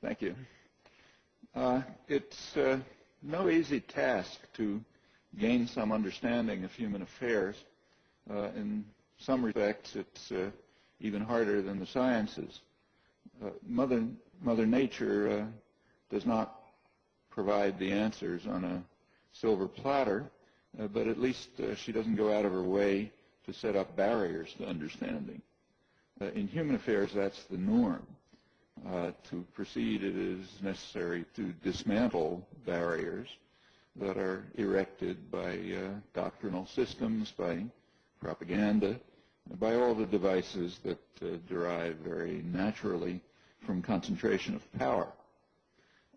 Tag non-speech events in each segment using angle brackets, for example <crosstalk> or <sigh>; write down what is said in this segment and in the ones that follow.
Thank you. Uh, it's uh, no easy task to gain some understanding of human affairs. Uh, in some respects, it's uh, even harder than the sciences. Uh, Mother, Mother Nature uh, does not provide the answers on a silver platter, uh, but at least uh, she doesn't go out of her way to set up barriers to understanding. Uh, in human affairs, that's the norm. Uh, to proceed, it is necessary to dismantle barriers that are erected by uh, doctrinal systems, by propaganda, by all the devices that uh, derive very naturally from concentration of power.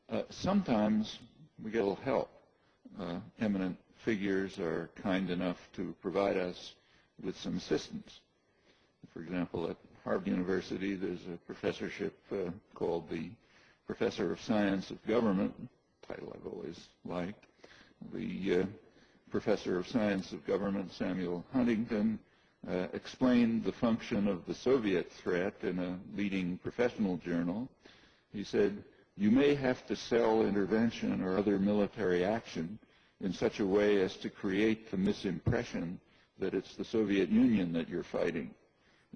Uh, sometimes we get a little help. Uh, eminent figures are kind enough to provide us with some assistance. For example, at Harvard University, there's a professorship uh, called the Professor of Science of Government, title I've always liked. The uh, Professor of Science of Government, Samuel Huntington, uh, explained the function of the Soviet threat in a leading professional journal. He said, you may have to sell intervention or other military action in such a way as to create the misimpression that it's the Soviet Union that you're fighting.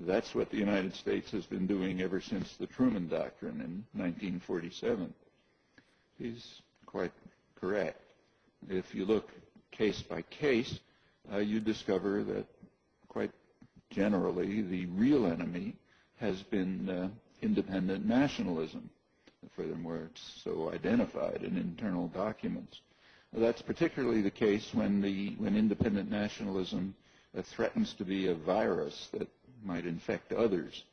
That's what the United States has been doing ever since the Truman Doctrine in 1947. He's quite correct. If you look case by case, uh, you discover that quite generally the real enemy has been uh, independent nationalism. Furthermore, it's so identified in internal documents. That's particularly the case when, the, when independent nationalism uh, threatens to be a virus that might infect others.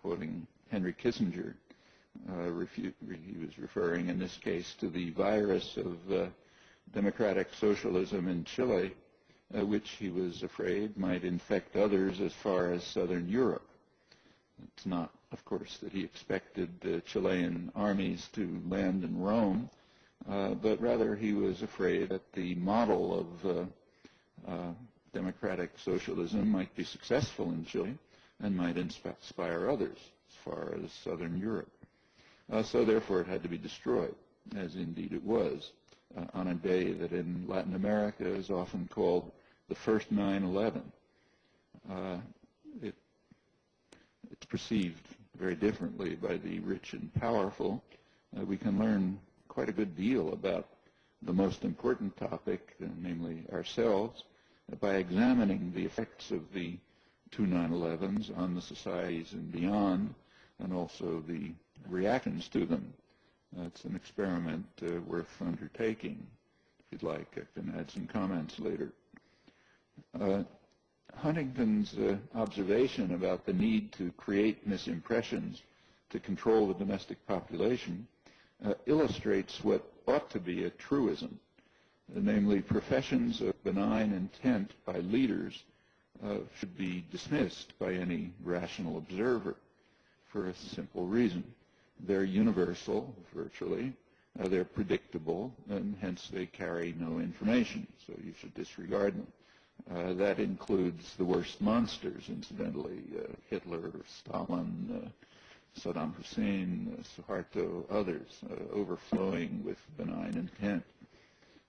Quoting Henry Kissinger, uh, he was referring in this case to the virus of uh, democratic socialism in Chile, uh, which he was afraid might infect others as far as southern Europe. It's not, of course, that he expected the Chilean armies to land in Rome, uh, but rather he was afraid that the model of uh, uh, democratic socialism might be successful in Chile and might inspire others as far as southern Europe. Uh, so therefore it had to be destroyed, as indeed it was, uh, on a day that in Latin America is often called the first 9-11. Uh, it, it's perceived very differently by the rich and powerful. Uh, we can learn quite a good deal about the most important topic, namely ourselves, by examining the effects of the two 9-11s on the societies and beyond, and also the reactions to them. It's an experiment uh, worth undertaking. If you'd like, I can add some comments later. Uh, Huntington's uh, observation about the need to create misimpressions to control the domestic population uh, illustrates what ought to be a truism, namely professions of benign intent by leaders should be dismissed by any rational observer for a simple reason. They're universal, virtually. Uh, they're predictable, and hence they carry no information, so you should disregard them. Uh, that includes the worst monsters, incidentally, uh, Hitler, Stalin, uh, Saddam Hussein, uh, Suharto, others, uh, overflowing with benign intent.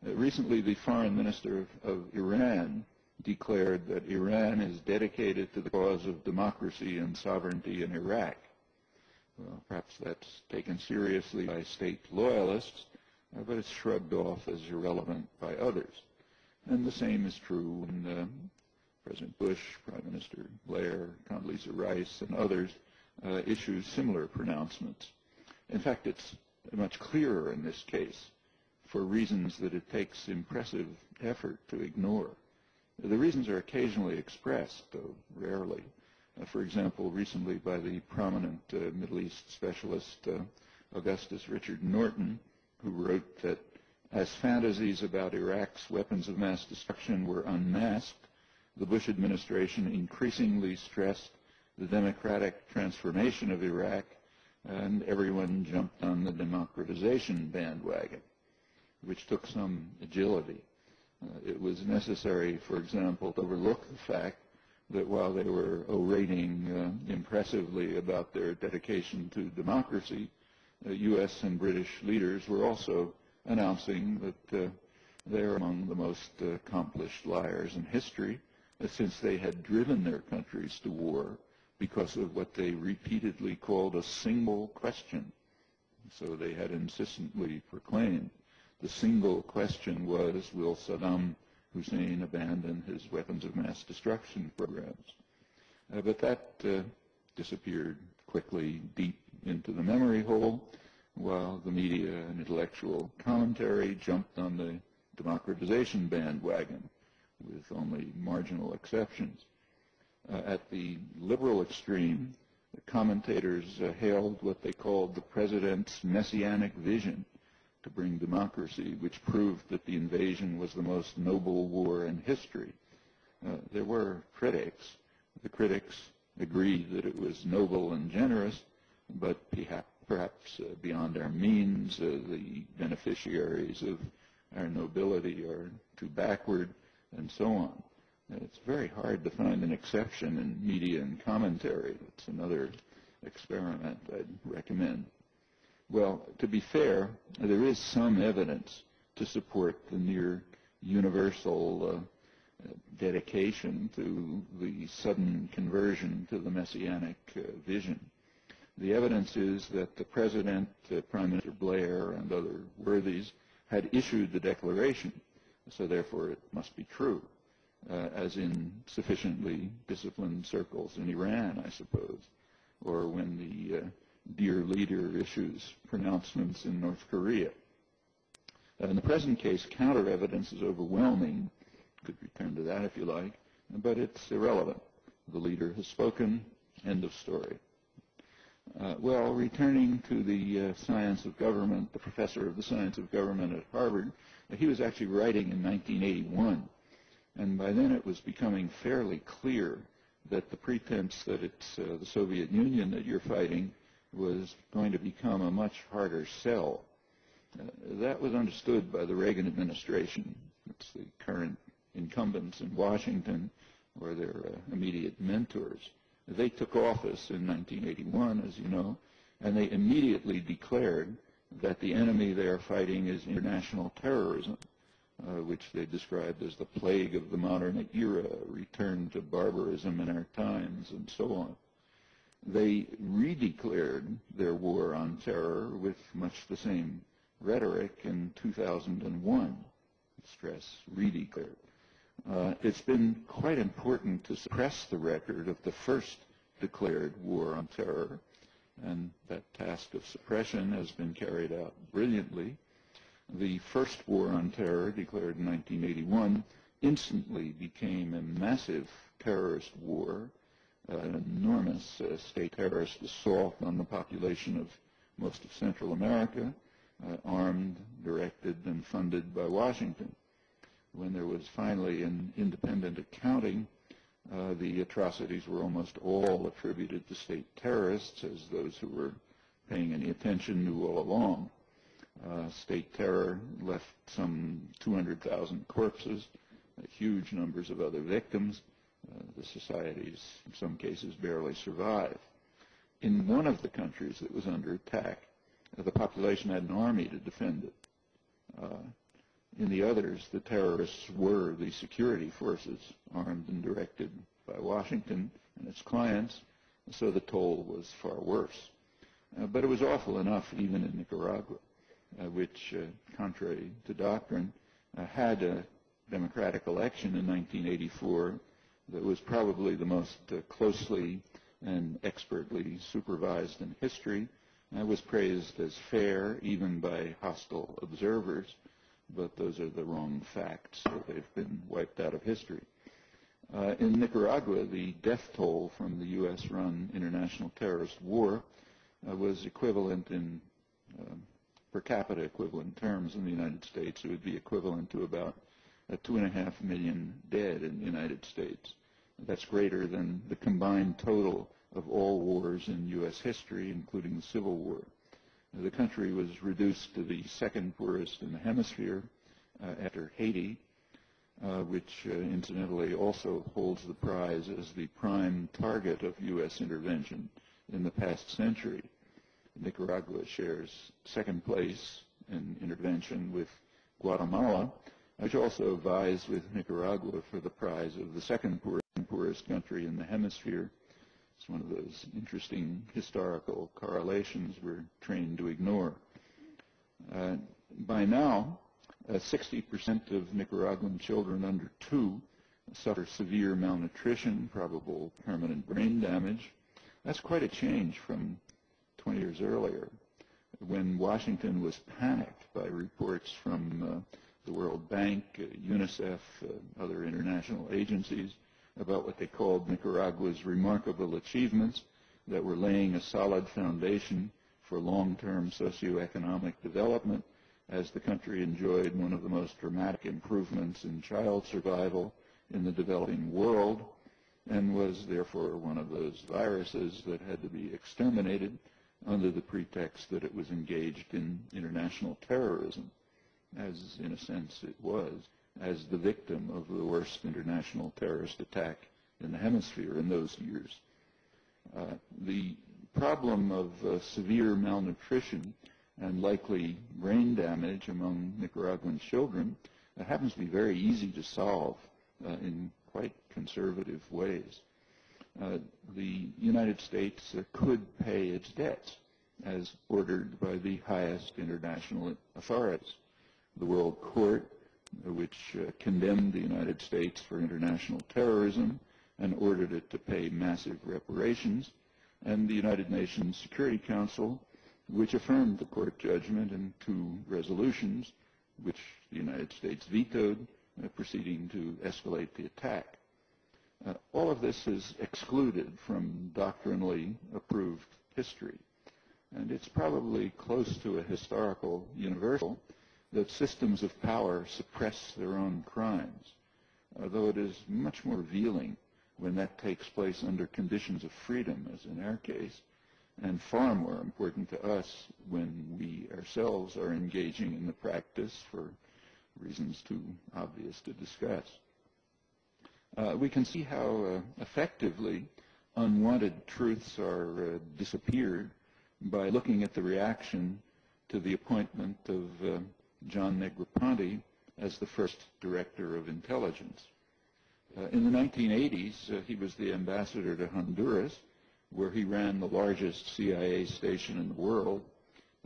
Uh, recently, the foreign minister of, of Iran declared that Iran is dedicated to the cause of democracy and sovereignty in Iraq. Well, perhaps that's taken seriously by state loyalists, uh, but it's shrugged off as irrelevant by others. And the same is true when uh, President Bush, Prime Minister Blair, Condoleezza Rice, and others uh, issue similar pronouncements. In fact, it's much clearer in this case for reasons that it takes impressive effort to ignore. The reasons are occasionally expressed, though rarely. Uh, for example, recently by the prominent uh, Middle East specialist uh, Augustus Richard Norton, who wrote that as fantasies about Iraq's weapons of mass destruction were unmasked, the Bush administration increasingly stressed the democratic transformation of Iraq, and everyone jumped on the democratization bandwagon, which took some agility. Uh, it was necessary, for example, to overlook the fact that while they were orating uh, impressively about their dedication to democracy, uh, U.S. and British leaders were also announcing that uh, they're among the most uh, accomplished liars in history, uh, since they had driven their countries to war because of what they repeatedly called a single question. So they had insistently proclaimed the single question was, will Saddam Hussein abandon his weapons of mass destruction programs? Uh, but that uh, disappeared quickly deep into the memory hole, while the media and intellectual commentary jumped on the democratization bandwagon with only marginal exceptions. Uh, at the liberal extreme, the commentators uh, hailed what they called the president's messianic vision to bring democracy, which proved that the invasion was the most noble war in history. Uh, there were critics. The critics agreed that it was noble and generous, but perhaps uh, beyond our means, uh, the beneficiaries of our nobility are too backward, and so on. It's very hard to find an exception in media and commentary. It's another experiment I'd recommend. Well, to be fair, there is some evidence to support the near universal uh, dedication to the sudden conversion to the messianic uh, vision. The evidence is that the President, uh, Prime Minister Blair, and other worthies had issued the declaration, so therefore it must be true, uh, as in sufficiently disciplined circles in Iran, I suppose, or when the uh, dear leader issues pronouncements in North Korea. In the present case, counter evidence is overwhelming. Could return to that if you like, but it's irrelevant. The leader has spoken. End of story. Uh, well, returning to the uh, science of government, the professor of the science of government at Harvard, he was actually writing in 1981, and by then it was becoming fairly clear that the pretense that it's uh, the Soviet Union that you're fighting was going to become a much harder sell. Uh, that was understood by the Reagan administration. It's the current incumbents in Washington or their uh, immediate mentors. They took office in 1981, as you know, and they immediately declared that the enemy they are fighting is international terrorism, uh, which they described as the plague of the modern era, return to barbarism in our times, and so on they redeclared their war on terror with much the same rhetoric in 2001. Stress redeclared. Uh, it's been quite important to suppress the record of the first declared war on terror, and that task of suppression has been carried out brilliantly. The first war on terror, declared in 1981, instantly became a massive terrorist war an enormous uh, state terrorist assault on the population of most of Central America, uh, armed, directed, and funded by Washington. When there was finally an independent accounting, uh, the atrocities were almost all attributed to state terrorists, as those who were paying any attention knew all along. Uh, state terror left some 200,000 corpses, uh, huge numbers of other victims, the societies, in some cases, barely survive. In one of the countries that was under attack, uh, the population had an army to defend it. Uh, in the others, the terrorists were the security forces, armed and directed by Washington and its clients, so the toll was far worse. Uh, but it was awful enough even in Nicaragua, uh, which, uh, contrary to doctrine, uh, had a democratic election in 1984 that was probably the most uh, closely and expertly supervised in history. and was praised as fair even by hostile observers, but those are the wrong facts, so they've been wiped out of history. Uh, in Nicaragua, the death toll from the U.S.-run international terrorist war uh, was equivalent in uh, per capita equivalent terms in the United States. It would be equivalent to about uh, two and a half million dead in the United States. That's greater than the combined total of all wars in U.S. history, including the Civil War. The country was reduced to the second poorest in the hemisphere uh, after Haiti, uh, which uh, incidentally also holds the prize as the prime target of U.S. intervention in the past century. Nicaragua shares second place in intervention with Guatemala, which also vies with Nicaragua for the prize of the second poorest country in the hemisphere. It's one of those interesting historical correlations we're trained to ignore. Uh, by now, uh, 60% of Nicaraguan children under two suffer severe malnutrition, probable permanent brain damage. That's quite a change from 20 years earlier when Washington was panicked by reports from uh, the World Bank, uh, UNICEF, uh, other international agencies about what they called Nicaragua's remarkable achievements that were laying a solid foundation for long-term socioeconomic development as the country enjoyed one of the most dramatic improvements in child survival in the developing world and was therefore one of those viruses that had to be exterminated under the pretext that it was engaged in international terrorism, as in a sense it was, as the victim of the worst international terrorist attack in the hemisphere in those years. Uh, the problem of uh, severe malnutrition and likely brain damage among Nicaraguan children uh, happens to be very easy to solve uh, in quite conservative ways. Uh, the United States uh, could pay its debts as ordered by the highest international authorities. The World Court, which uh, condemned the United States for international terrorism and ordered it to pay massive reparations, and the United Nations Security Council, which affirmed the court judgment in two resolutions, which the United States vetoed, uh, proceeding to escalate the attack. Uh, all of this is excluded from doctrinally approved history. And it's probably close to a historical universal that systems of power suppress their own crimes, although it is much more revealing when that takes place under conditions of freedom, as in our case, and far more important to us when we ourselves are engaging in the practice for reasons too obvious to discuss. Uh, we can see how uh, effectively unwanted truths are uh, disappeared by looking at the reaction to the appointment of uh, John Negroponte as the first director of intelligence. Uh, in the 1980s, uh, he was the ambassador to Honduras, where he ran the largest CIA station in the world,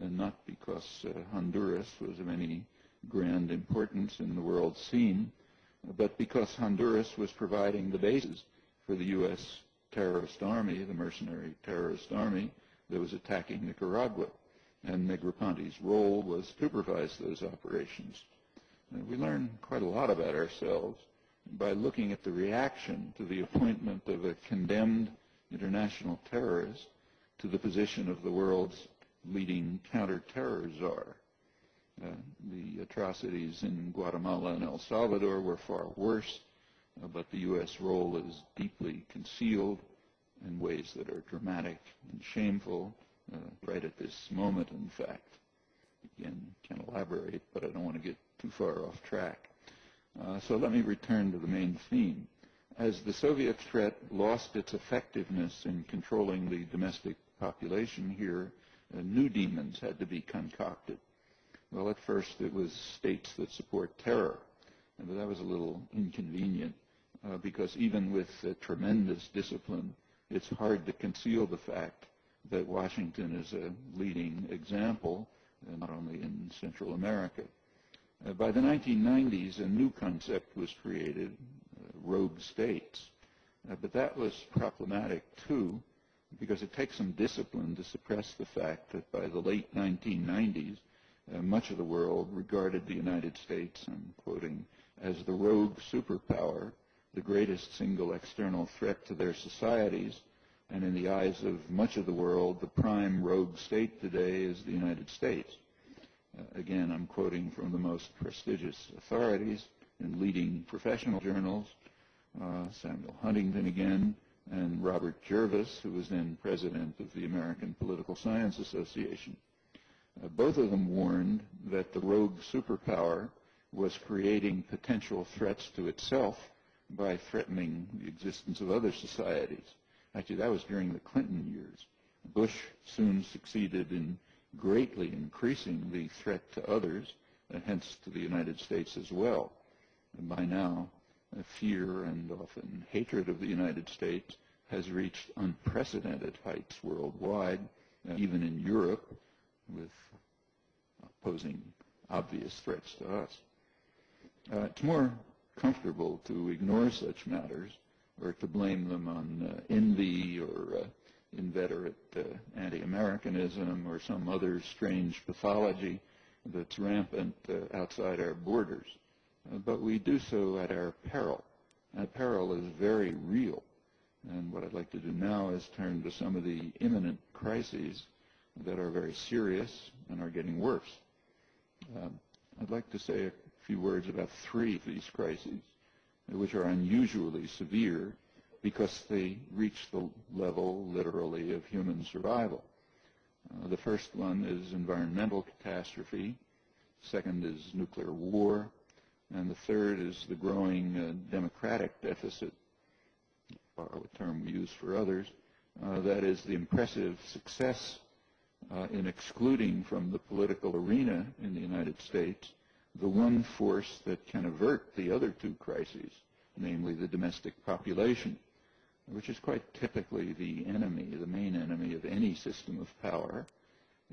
and not because Honduras was of any grand importance in the world scene, but because Honduras was providing the basis for the U.S. terrorist army, the mercenary terrorist army that was attacking Nicaragua. And Negroponte's role was to supervise those operations. And we learn quite a lot about ourselves by looking at the reaction to the appointment of a condemned international terrorist to the position of the world's leading counterterror czar. Uh, the atrocities in Guatemala and El Salvador were far worse, uh, but the U.S. role is deeply concealed in ways that are dramatic and shameful uh, right at this moment, in fact. Again, can elaborate, but I don't want to get too far off track. Uh, so let me return to the main theme. As the Soviet threat lost its effectiveness in controlling the domestic population here, uh, new demons had to be concocted. Well, at first it was states that support terror, but that was a little inconvenient uh, because even with tremendous discipline, it's hard to conceal the fact that Washington is a leading example, uh, not only in Central America. Uh, by the 1990s, a new concept was created, uh, rogue states. Uh, but that was problematic too, because it takes some discipline to suppress the fact that by the late 1990s, uh, much of the world regarded the United States, I'm quoting, as the rogue superpower, the greatest single external threat to their societies, and in the eyes of much of the world, the prime rogue state today is the United States. Uh, again, I'm quoting from the most prestigious authorities in leading professional journals, uh, Samuel Huntington again, and Robert Jervis, who was then president of the American Political Science Association. Uh, both of them warned that the rogue superpower was creating potential threats to itself by threatening the existence of other societies. Actually, that was during the Clinton years. Bush soon succeeded in greatly increasing the threat to others, and hence to the United States as well. And by now, uh, fear and often hatred of the United States has reached unprecedented heights worldwide, uh, even in Europe, with posing obvious threats to us. Uh, it's more comfortable to ignore such matters or to blame them on uh, envy or uh, inveterate uh, anti-Americanism or some other strange pathology that's rampant uh, outside our borders. Uh, but we do so at our peril. That peril is very real. And what I'd like to do now is turn to some of the imminent crises that are very serious and are getting worse. Um, I'd like to say a few words about three of these crises, which are unusually severe because they reach the level, literally, of human survival. Uh, the first one is environmental catastrophe. Second is nuclear war. And the third is the growing uh, democratic deficit, borrow a term we use for others. Uh, that is the impressive success uh, in excluding from the political arena in the United States the one force that can avert the other two crises, namely the domestic population, which is quite typically the enemy, the main enemy of any system of power,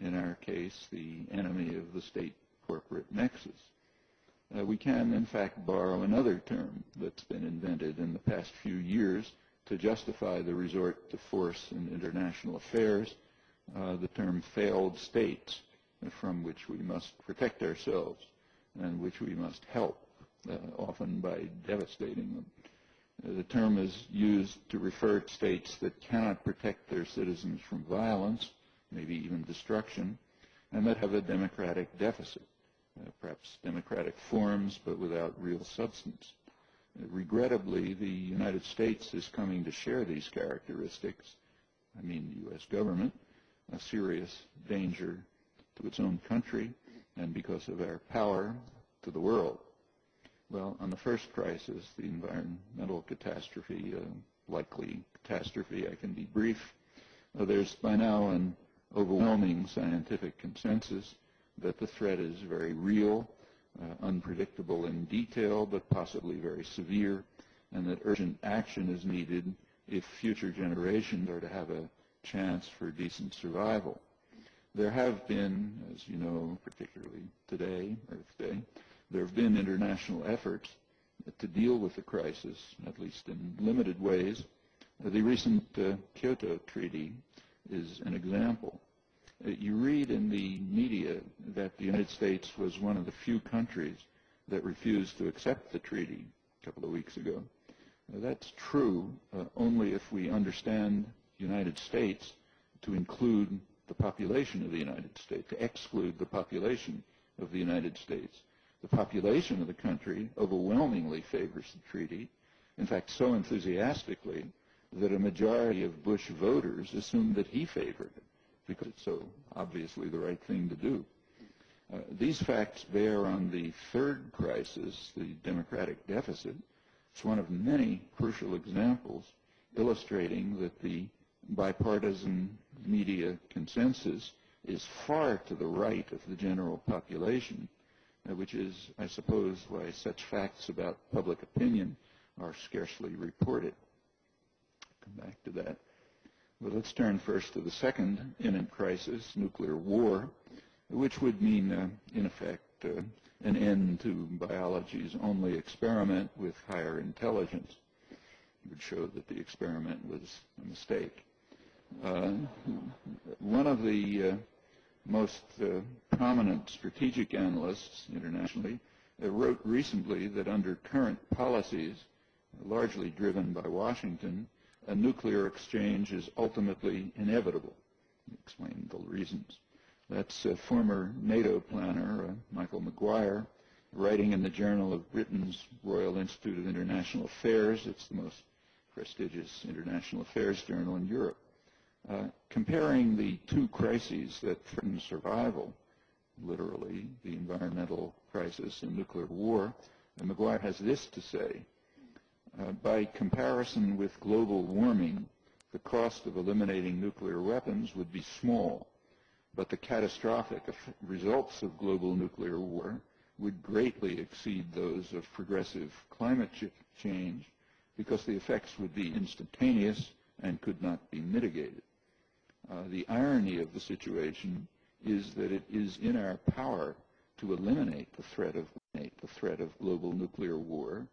in our case, the enemy of the state-corporate nexus. Uh, we can, in fact, borrow another term that's been invented in the past few years to justify the resort to force in international affairs, uh, the term failed states, from which we must protect ourselves and which we must help, uh, often by devastating them. Uh, the term is used to refer to states that cannot protect their citizens from violence, maybe even destruction, and that have a democratic deficit, uh, perhaps democratic forms but without real substance. Uh, regrettably, the United States is coming to share these characteristics, I mean the U.S. government, a serious danger to its own country and because of our power to the world. Well, on the first crisis, the environmental catastrophe, uh, likely catastrophe, I can be brief. Uh, there's by now an overwhelming scientific consensus that the threat is very real, uh, unpredictable in detail, but possibly very severe, and that urgent action is needed if future generations are to have a chance for decent survival. There have been, as you know, particularly today, Earth Day, there have been international efforts to deal with the crisis, at least in limited ways. The recent uh, Kyoto Treaty is an example. Uh, you read in the media that the United States was one of the few countries that refused to accept the treaty a couple of weeks ago. That's true uh, only if we understand the United States to include the population of the United States, to exclude the population of the United States. The population of the country overwhelmingly favors the treaty, in fact, so enthusiastically that a majority of Bush voters assumed that he favored it because it's so obviously the right thing to do. Uh, these facts bear on the third crisis, the democratic deficit. It's one of many crucial examples illustrating that the bipartisan media consensus is far to the right of the general population, uh, which is, I suppose, why such facts about public opinion are scarcely reported. Come back to that. But let's turn first to the second imminent crisis, nuclear war, which would mean, uh, in effect, uh, an end to biology's only experiment with higher intelligence. It would show that the experiment was a mistake. Uh, one of the uh, most uh, prominent strategic analysts internationally wrote recently that under current policies, largely driven by Washington, a nuclear exchange is ultimately inevitable. He explained the reasons. That's former NATO planner uh, Michael MccGwire writing in the Journal of Britain's Royal Institute of International Affairs. It's the most prestigious international affairs journal in Europe. Uh, comparing the two crises that threaten survival, literally the environmental crisis and nuclear war, and MccGwire has this to say. Uh, by comparison with global warming, the the cost of eliminating nuclear weapons would be small, but the catastrophic results of global nuclear war would greatly exceed those of progressive climate ch change because the effects would be instantaneous and could not be mitigated. Uh, the irony of the situation is that it is in our power to eliminate the threat of the threat of global nuclear war,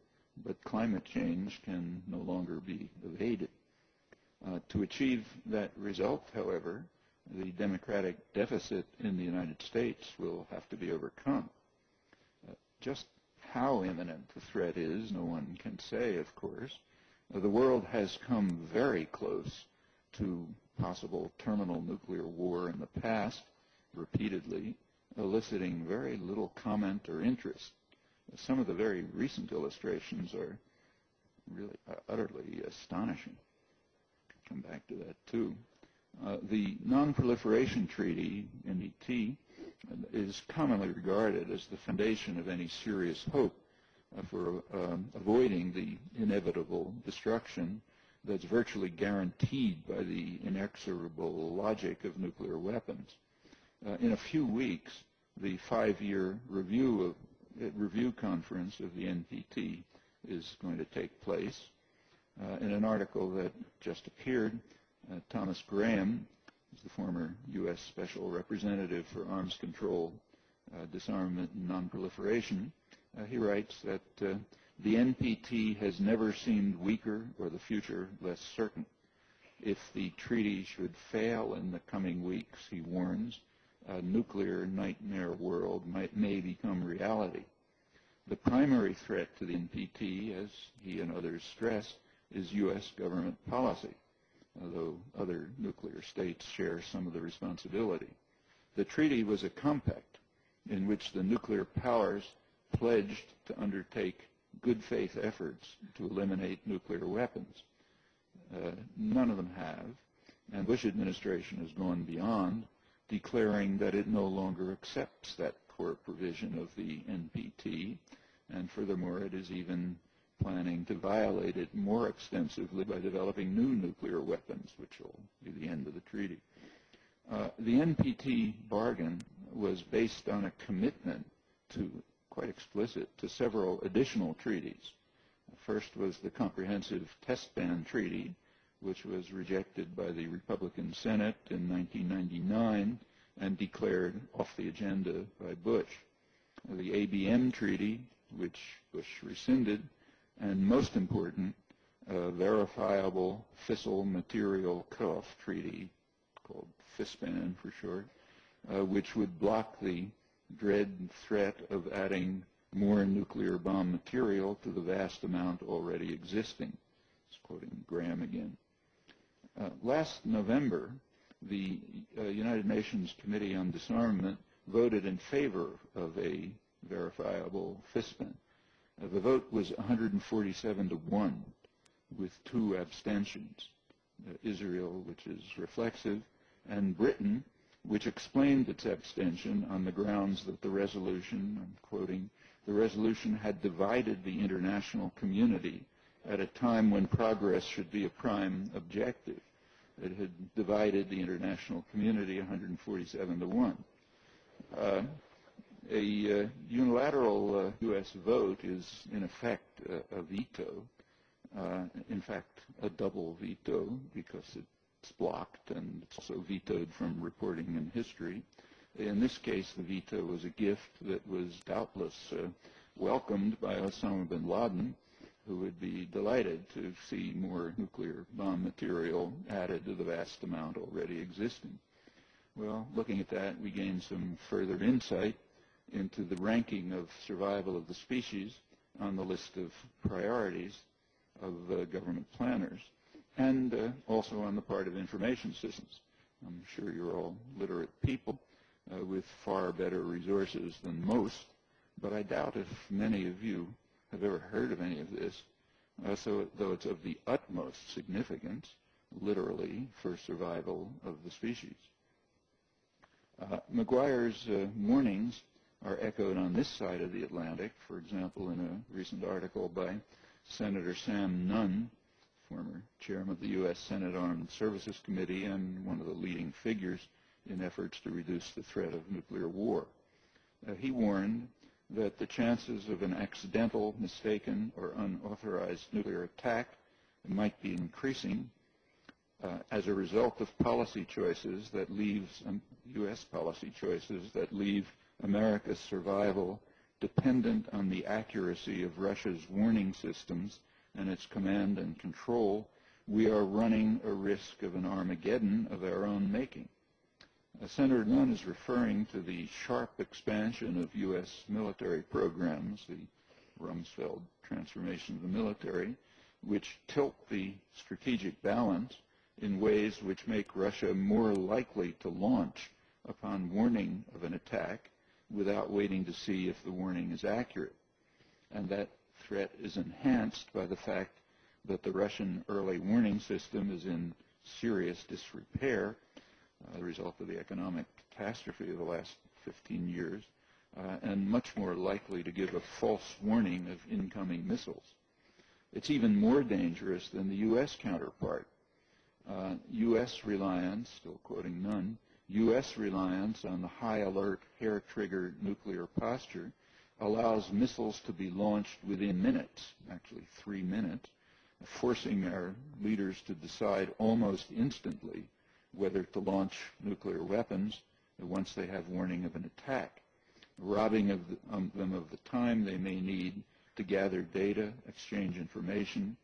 but climate change can no longer be evaded. Uh, to achieve that result, however, the democratic deficit in the United States will have to be overcome. Uh, just how imminent the threat is, no one can say, of course. Uh, the world has come very close to possible terminal nuclear war in the past, repeatedly, eliciting very little comment or interest. Some of the very recent illustrations are really uh, utterly astonishing. Come back to that too. Uh, the Non-Proliferation Treaty, NPT, is commonly regarded as the foundation of any serious hope uh, for um, avoiding the inevitable destruction that's virtually guaranteed by the inexorable logic of nuclear weapons. Uh, in a few weeks, the five-year review of uh, review conference of the NPT is going to take place. Uh, in an article that just appeared, uh, Thomas Graham, who's the former U.S. Special Representative for Arms Control, uh, Disarmament, and Nonproliferation, he writes that the NPT has never seemed weaker or the future less certain. If the treaty should fail in the coming weeks, he warns, a nuclear nightmare world might, may become reality. The primary threat to the NPT, as he and others stress, is U.S. government policy, although other nuclear states share some of the responsibility. The treaty was a compact in which the nuclear powers pledged to undertake good faith efforts to eliminate nuclear weapons. Uh, none of them have, and Bush administration has gone beyond declaring that it no longer accepts that core provision of the NPT, and furthermore, it is even planning to violate it more extensively by developing new nuclear weapons, which will be the end of the treaty. Uh, the NPT bargain was based on a commitment to, quite explicit, to several additional treaties. First was the Comprehensive Test Ban Treaty, which was rejected by the Republican Senate in 1999 and declared off the agenda by Bush. The ABM Treaty, which Bush rescinded, and most important, a verifiable fissile material cutoff treaty, called FISSBAN for short, uh, which would block the dread and threat of adding more nuclear bomb material to the vast amount already existing. It's quoting Graham again. Uh, last November, the uh, United Nations Committee on Disarmament voted in favor of a verifiable FISSBAN. Uh, the vote was 147 to 1 with two abstentions. Uh, Israel, which is reflexive, and Britain, which explained its abstention on the grounds that the resolution, I'm quoting, the resolution had divided the international community at a time when progress should be a prime objective. It had divided the international community 147 to 1. Uh, a uh, unilateral uh, U.S. vote is, in effect, a, veto. Uh, in fact, a double veto because it's blocked and also vetoed from reporting in history. In this case, the veto was a gift that was doubtless uh, welcomed by Osama bin Laden, who would be delighted to see more nuclear bomb material added to the vast amount already existing. Well, looking at that, we gain some further insight into the ranking of survival of the species on the list of priorities of uh, government planners, and uh, also on the part of information systems. I'm sure you're all literate people uh, with far better resources than most, but I doubt if many of you have ever heard of any of this, uh, so though it's of the utmost significance, literally, for survival of the species. Uh, MccGwire's uh, warnings are echoed on this side of the Atlantic, for example, in a recent article by Senator Sam Nunn, former chairman of the U.S. Senate Armed Services Committee and one of the leading figures in efforts to reduce the threat of nuclear war. Uh, he warned that the chances of an accidental, mistaken, or unauthorized nuclear attack might be increasing uh, as a result of policy choices that leaves um, U.S. policy choices that leave America's survival dependent on the accuracy of Russia's warning systems and its command and control, we are running a risk of an Armageddon of our own making. Uh, Senator Nunn is referring to the sharp expansion of U.S. military programs, the Rumsfeld transformation of the military, which tilt the strategic balance in ways which make Russia more likely to launch upon warning of an attack without waiting to see if the warning is accurate. And that threat is enhanced by the fact that the Russian early warning system is in serious disrepair, uh, the result of the economic catastrophe of the last 15 years, uh, and much more likely to give a false warning of incoming missiles. It's even more dangerous than the U.S. counterpart. Uh, U.S. reliance, still quoting Nunn, U.S. reliance on the high alert, hair trigger nuclear posture allows missiles to be launched within minutes, actually three minutes, forcing our leaders to decide almost instantly whether to launch nuclear weapons once they have warning of an attack, robbing of the, um, them of the time they may need to gather data, exchange information,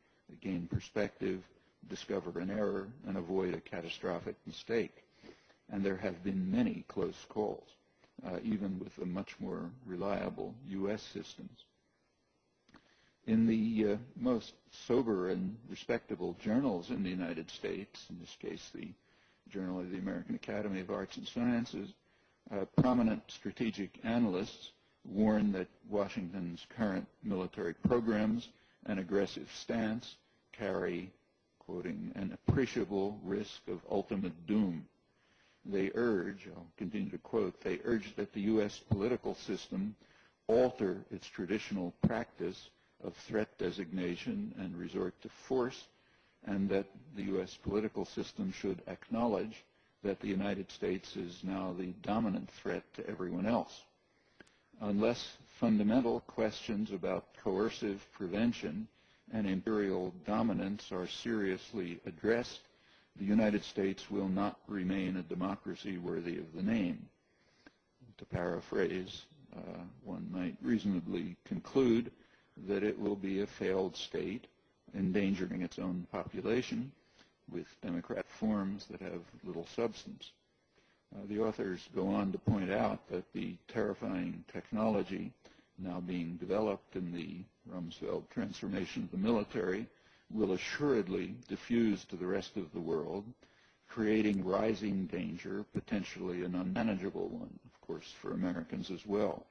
gain perspective, discover an error, and avoid a catastrophic mistake. And there have been many close calls, uh, even with the much more reliable U.S. systems. In the uh, most sober and respectable journals in the United States, in this case the Journal of the American Academy of Arts and Sciences, uh, prominent strategic analysts warn that Washington's current military programs and aggressive stance carry, quoting, an appreciable risk of ultimate doom they urge, I'll continue to quote, they urge that the U.S. political system alter its traditional practice of threat designation and resort to force, and that the U.S. political system should acknowledge that the United States is now the dominant threat to everyone else. Unless fundamental questions about coercive prevention and imperial dominance are seriously addressed, the United States will not remain a democracy worthy of the name. To paraphrase, uh, one might reasonably conclude that it will be a failed state, endangering its own population with democratic forms that have little substance. Uh, the authors go on to point out that the terrifying technology now being developed in the Rumsfeld transformation of the military will assuredly diffuse to the rest of the world, creating rising danger, potentially an unmanageable one, of course, for Americans as well.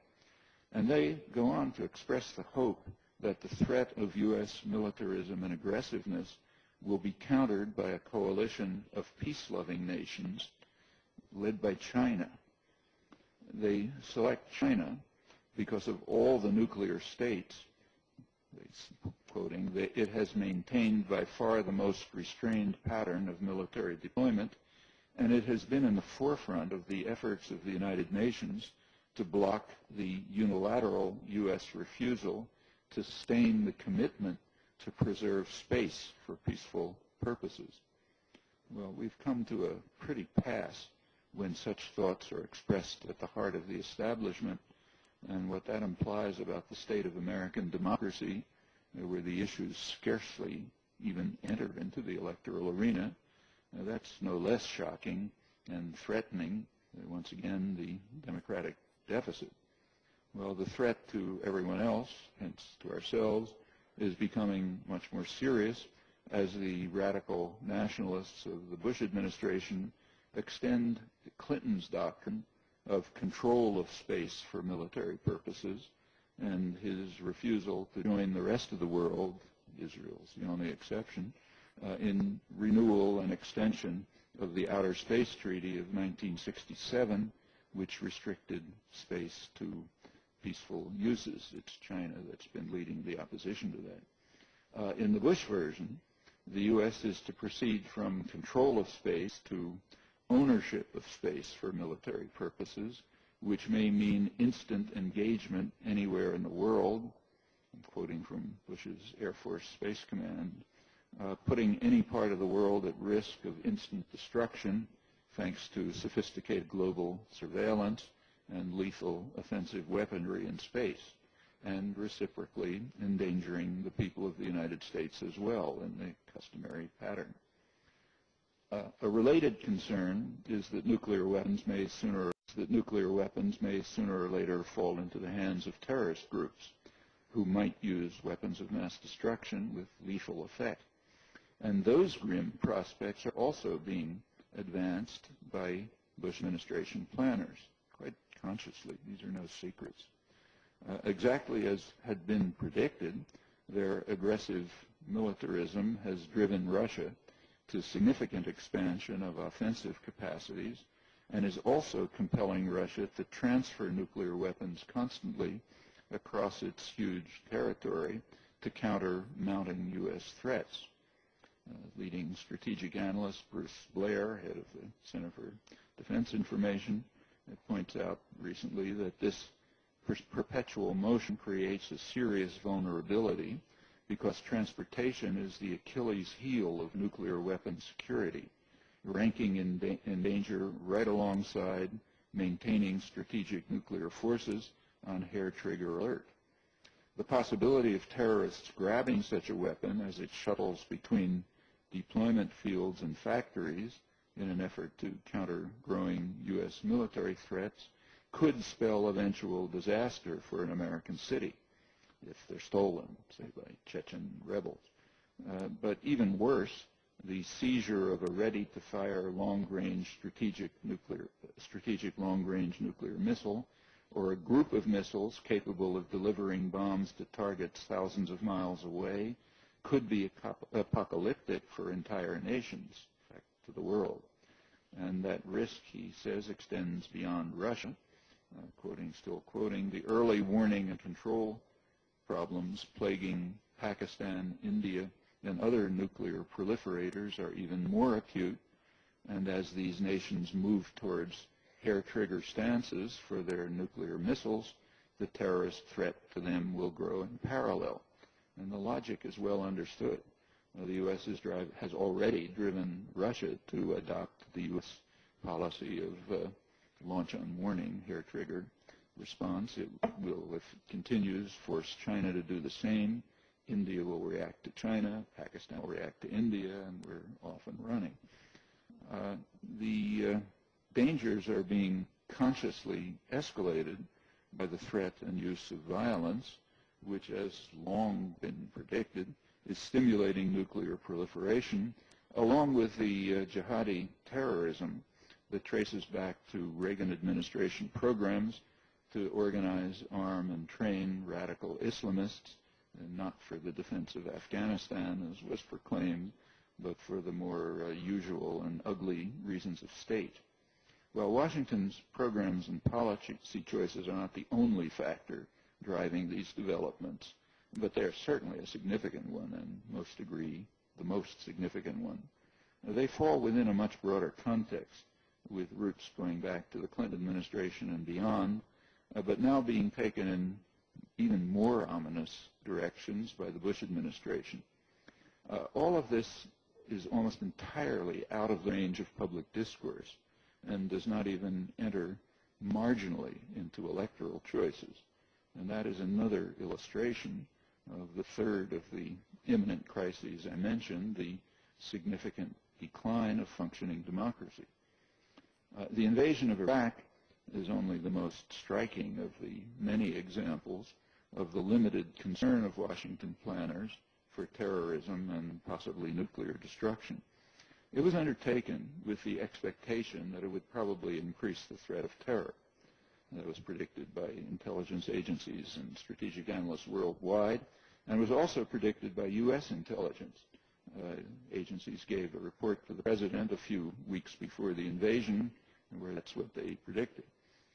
And they go on to express the hope that the threat of U.S. militarism and aggressiveness will be countered by a coalition of peace-loving nations led by China. They select China because of all the nuclear states quoting, that it has maintained by far the most restrained pattern of military deployment, and it has been in the forefront of the efforts of the United Nations to block the unilateral U.S. refusal to sustain the commitment to preserve space for peaceful purposes. Well, we've come to a pretty pass when such thoughts are expressed at the heart of the establishment, and what that implies about the state of American democracy where the issues scarcely even enter into the electoral arena. Now, that's no less shocking and threatening, uh, once again, the democratic deficit. Well, the threat to everyone else, hence to ourselves, is becoming much more serious as the radical nationalists of the Bush administration extend Clinton's doctrine of control of space for military purposes and his refusal to join the rest of the world, Israel's the only exception, uh, in renewal and extension of the Outer Space Treaty of 1967, which restricted space to peaceful uses. It's China that's been leading the opposition to that. Uh, in the Bush version, the U.S. is to proceed from control of space to ownership of space for military purposes, which may mean instant engagement anywhere in the world, I'm quoting from Bush's Air Force Space Command, uh, putting any part of the world at risk of instant destruction thanks to sophisticated global surveillance and lethal offensive weaponry in space, and reciprocally endangering the people of the United States as well in the customary pattern. Uh, a related concern is that nuclear weapons may sooner that nuclear weapons may sooner or later fall into the hands of terrorist groups who might use weapons of mass destruction with lethal effect. And those grim prospects are also being advanced by Bush administration planners, quite consciously. These are no secrets. Uh, exactly as had been predicted, their aggressive militarism has driven Russia to significant expansion of offensive capacities and is also compelling Russia to transfer nuclear weapons constantly across its huge territory to counter mounting U.S. threats. Uh, leading strategic analyst Bruce Blair, head of the Center for Defense Information, points out recently that this per perpetual motion creates a serious vulnerability because transportation is the Achilles heel of nuclear weapon security, ranking in, in danger right alongside maintaining strategic nuclear forces on hair trigger alert. The possibility of terrorists grabbing such a weapon as it shuttles between deployment fields and factories in an effort to counter growing U.S. military threats could spell eventual disaster for an American city if they're stolen, say by Chechen rebels. Uh, but even worse, the seizure of a ready-to-fire long-range strategic nuclear, strategic long-range nuclear missile, or a group of missiles capable of delivering bombs to targets thousands of miles away, could be apocalyptic for entire nations, in fact, to the world. And that risk, he says, extends beyond Russia. Uh, quoting, still quoting, the early warning and control problems plaguing Pakistan, India, and other nuclear proliferators are even more acute, and as these nations move towards hair-trigger stances for their nuclear missiles, the terrorist threat to them will grow in parallel. And the logic is well understood. Uh, the U.S. Drive, has already driven Russia to adopt the U.S. policy of uh, launch on warning, hair-trigger response. It will, if it continues, force China to do the same. India will react to China. Pakistan will react to India, and we're off and running. Uh, the uh, dangers are being consciously escalated by the threat and use of violence, which has long been predicted, is stimulating nuclear proliferation, along with the uh, jihadi terrorism that traces back to Reagan administration programs to organize, arm, and train radical Islamists, not for the defense of Afghanistan, as was proclaimed, but for the more uh, usual and ugly reasons of state. Well, Washington's programs and policy choices are not the only factor driving these developments, but they're certainly a significant one, and most agree the most significant one. They fall within a much broader context, with roots going back to the Clinton administration and beyond, uh, but now being taken in even more ominous directions by the Bush administration. Uh, all of this is almost entirely out of the range of public discourse and does not even enter marginally into electoral choices. And that is another illustration of the third of the imminent crises I mentioned, the significant decline of functioning democracy. Uh, the invasion of Iraq is only the most striking of the many examples of the limited concern of Washington planners for terrorism and possibly nuclear destruction. It was undertaken with the expectation that it would probably increase the threat of terror. That was predicted by intelligence agencies and strategic analysts worldwide, and was also predicted by U.S. intelligence. Uh, agencies gave a report to the president a few weeks before the invasion, where that's what they predicted.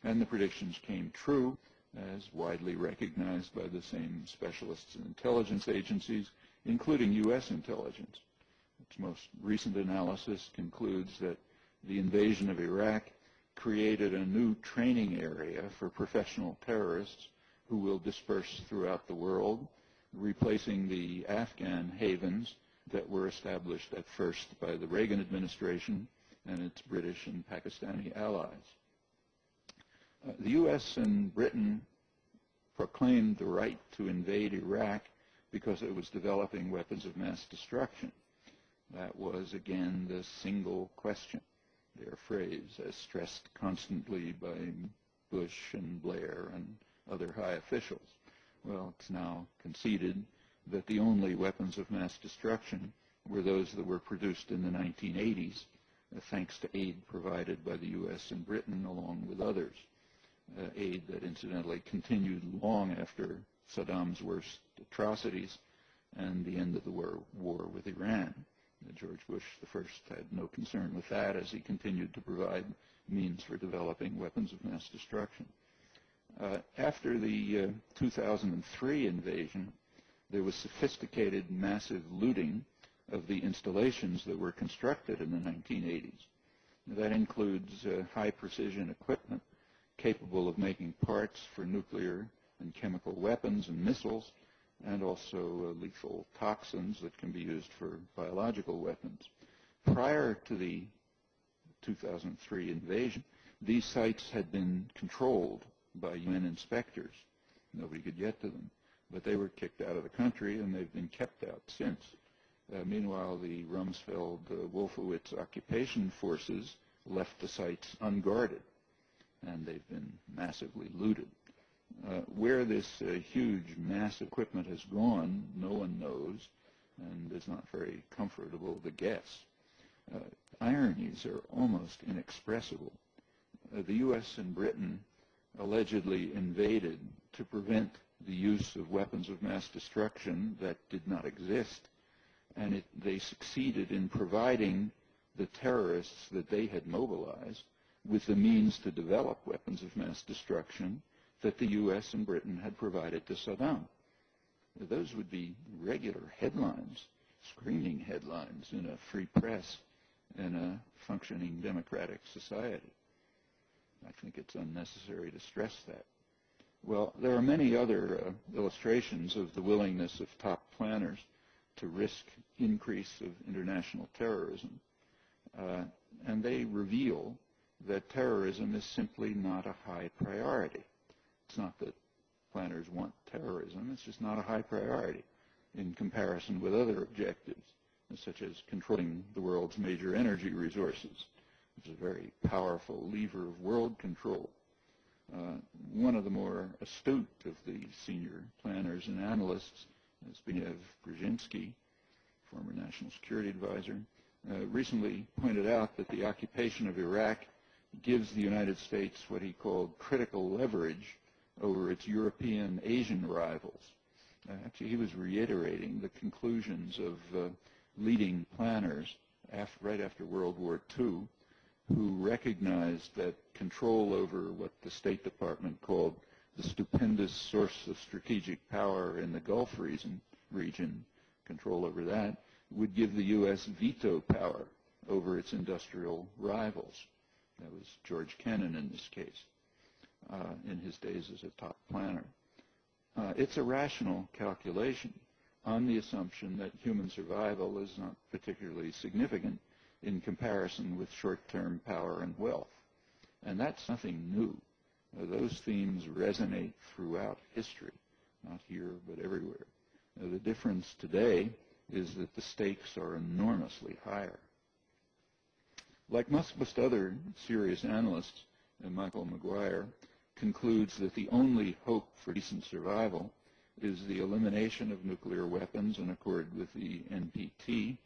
And the predictions came true, as widely recognized by the same specialists and intelligence agencies, including U.S. intelligence. its most recent analysis concludes that the invasion of Iraq created a new training area for professional terrorists who will disperse throughout the world, replacing the Afghan havens that were established at first by the Reagan administration and its British and Pakistani allies. Uh, the U.S. and Britain proclaimed the right to invade Iraq because it was developing weapons of mass destruction. That was, again, the single question, their phrase, as stressed constantly by Bush and Blair and other high officials. Well, it's now conceded that the only weapons of mass destruction were those that were produced in the 1980s, uh, thanks to aid provided by the U.S. and Britain along with others, uh, aid that incidentally continued long after Saddam's worst atrocities and the end of the war, war with Iran. Uh, George Bush first had no concern with that as he continued to provide means for developing weapons of mass destruction. Uh, after the uh, 2003 invasion, there was sophisticated, massive looting of the installations that were constructed in the 1980s. That includes uh, high precision equipment capable of making parts for nuclear and chemical weapons and missiles, and also uh, lethal toxins that can be used for biological weapons. Prior to the 2003 invasion, these sites had been controlled by UN inspectors. Nobody could get to them. But they were kicked out of the country, and they've been kept out since. Uh, meanwhile, the Rumsfeld-Wolfowitz uh, occupation forces left the sites unguarded, and they've been massively looted. Uh, where this uh, huge mass equipment has gone, no one knows, and it's not very comfortable to guess. Uh, ironies are almost inexpressible. Uh, the U.S. and Britain allegedly invaded to prevent the use of weapons of mass destruction that did not exist. And it, they succeeded in providing the terrorists that they had mobilized with the means to develop weapons of mass destruction that the U.S. and Britain had provided to Saddam. Those would be regular headlines, screaming headlines in a free press in a functioning democratic society. I think it's unnecessary to stress that. Well, there are many other uh, illustrations of the willingness of top planners to risk increase of international terrorism. Uh, and they reveal that terrorism is simply not a high priority. It's not that planners want terrorism, it's just not a high priority in comparison with other objectives, such as controlling the world's major energy resources is a very powerful lever of world control. Uh, one of the more astute of the senior planners and analysts is Zbigniew Brzezinski, former national security advisor, uh, recently pointed out that the occupation of Iraq gives the United States what he called critical leverage over its European Asian rivals. Uh, actually, he was reiterating the conclusions of uh, leading planners right after World War II who recognized that control over what the State Department called the stupendous source of strategic power in the Gulf region, region, control over that, would give the U.S. veto power over its industrial rivals. That was George Kennan in this case, uh, in his days as a top planner. Uh, it's a rational calculation on the assumption that human survival is not particularly significant in comparison with short-term power and wealth. And that's nothing new. Uh, those themes resonate throughout history, not here but everywhere. Uh, the difference today is that the stakes are enormously higher. Like most, other serious analysts, and Michael MccGwire concludes that the only hope for decent survival is the elimination of nuclear weapons in accord with the NPT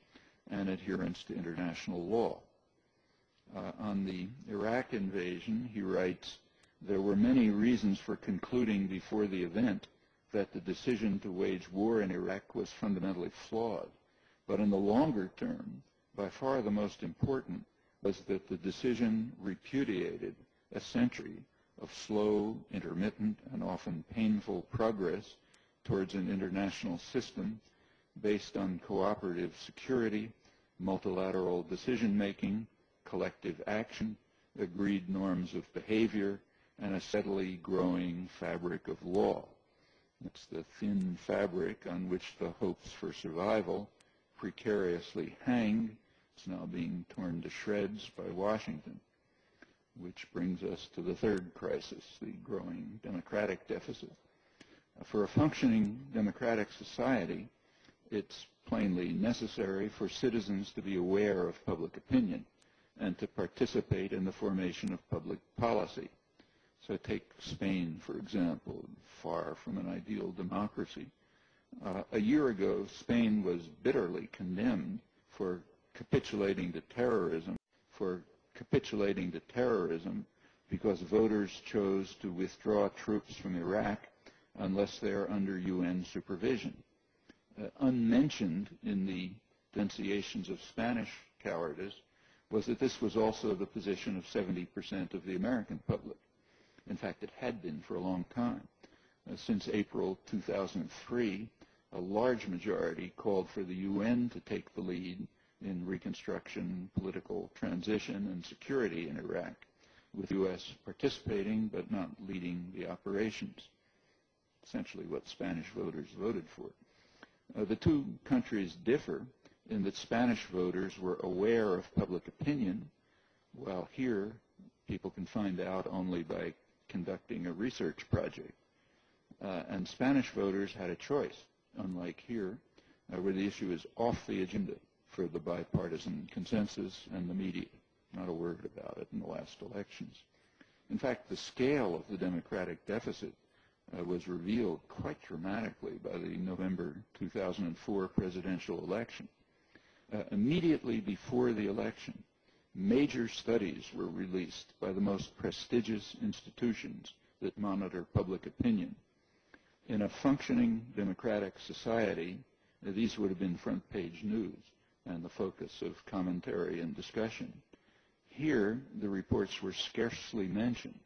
and adherence to international law. Uh, on the Iraq invasion, he writes, there were many reasons for concluding before the event that the decision to wage war in Iraq was fundamentally flawed. But in the longer term, by far the most important was that the decision repudiated a century of slow, intermittent, and often painful progress towards an international system based on cooperative security multilateral decision-making, collective action, agreed norms of behavior, and a steadily growing fabric of law. It's the thin fabric on which the hopes for survival precariously hang. It's now being torn to shreds by Washington, which brings us to the third crisis, the growing democratic deficit. For a functioning democratic society, it's plainly necessary for citizens to be aware of public opinion and to participate in the formation of public policy. So take Spain, for example, far from an ideal democracy. Uh, a year ago, Spain was bitterly condemned for capitulating to terrorism, for capitulating to terrorism because voters chose to withdraw troops from Iraq unless they are under UN supervision. Uh, unmentioned in the denunciations of Spanish cowardice was that this was also the position of 70% of the American public. In fact, it had been for a long time. Uh, since April 2003, a large majority called for the UN to take the lead in reconstruction, political transition, and security in Iraq, with U.S. participating but not leading the operations, essentially what Spanish voters voted for. Uh, the two countries differ in that Spanish voters were aware of public opinion, while here people can find out only by conducting a research project. Uh, and Spanish voters had a choice, unlike here, uh, where the issue is off the agenda for the bipartisan consensus and the media. Not a word about it in the last elections. In fact, the scale of the Democratic deficit uh, was revealed quite dramatically by the November 2004 presidential election. Uh, immediately before the election, major studies were released by the most prestigious institutions that monitor public opinion. In a functioning democratic society, these would have been front page news and the focus of commentary and discussion. Here, the reports were scarcely mentioned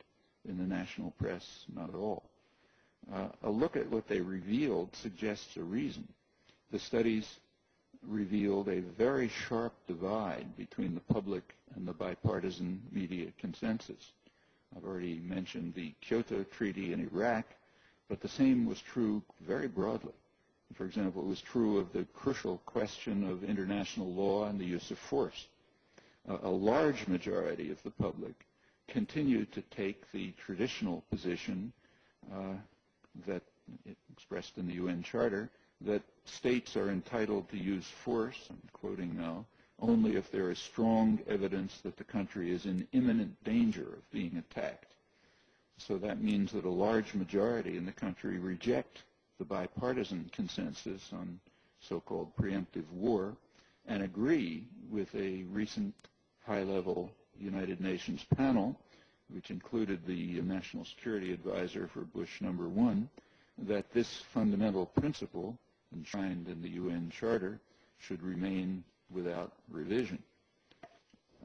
in the national press, not at all. Uh, a look at what they revealed suggests a reason. The studies revealed a very sharp divide between the public and the bipartisan media consensus. I've already mentioned the Kyoto Treaty in Iraq, but the same was true very broadly. For example, it was true of the crucial question of international law and the use of force. Uh, a large majority of the public continued to take the traditional position uh, that expressed in the UN Charter that states are entitled to use force, I'm quoting now, only if there is strong evidence that the country is in imminent danger of being attacked. So that means that a large majority in the country reject the bipartisan consensus on so-called preemptive war and agree with a recent high-level United Nations panel, which included the National Security Advisor for Bush number one, that this fundamental principle enshrined in the UN Charter should remain without revision.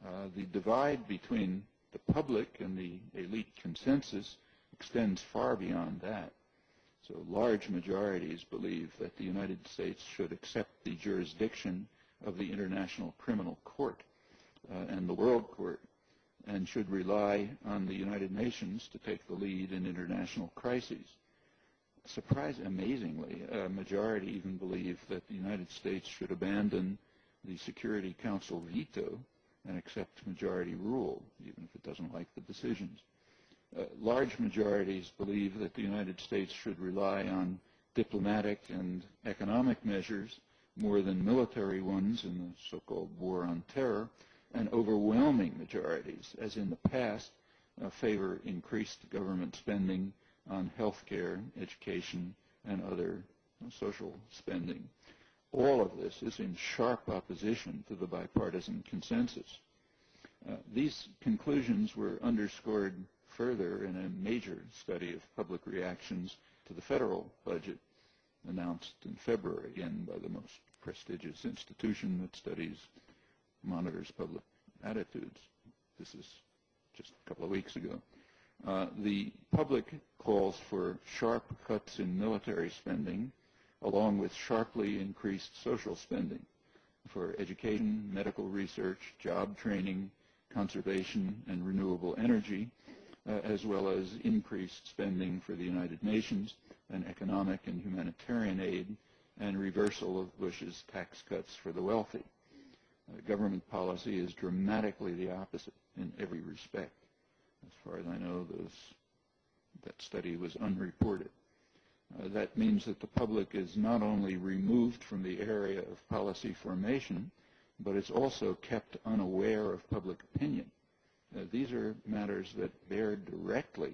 Uh, the divide between the public and the elite consensus extends far beyond that. So large majorities believe that the United States should accept the jurisdiction of the International Criminal Court uh, and the World Court and should rely on the United Nations to take the lead in international crises surprise amazingly, a majority even believe that the United States should abandon the Security Council veto and accept majority rule, even if it doesn't like the decisions. Uh, large majorities believe that the United States should rely on diplomatic and economic measures more than military ones in the so-called war on terror, and overwhelming majorities, as in the past, uh, favor increased government spending on health care, education, and other social spending. All of this is in sharp opposition to the bipartisan consensus. Uh, these conclusions were underscored further in a major study of public reactions to the federal budget announced in February, again by the most prestigious institution that studies, monitors public attitudes. This is just a couple of weeks ago. Uh, the public calls for sharp cuts in military spending along with sharply increased social spending. for education, medical research, job training, conservation, and renewable energy, uh, as well as increased spending for the United Nations and economic and humanitarian aid, and reversal of Bush's tax cuts for the wealthy. Uh, government policy is dramatically the opposite in every respect. As far as I know, those, that study was unreported. Uh, that means that the public is not only removed from the area of policy formation, but it's also kept unaware of public opinion. Uh, these are matters that bear directly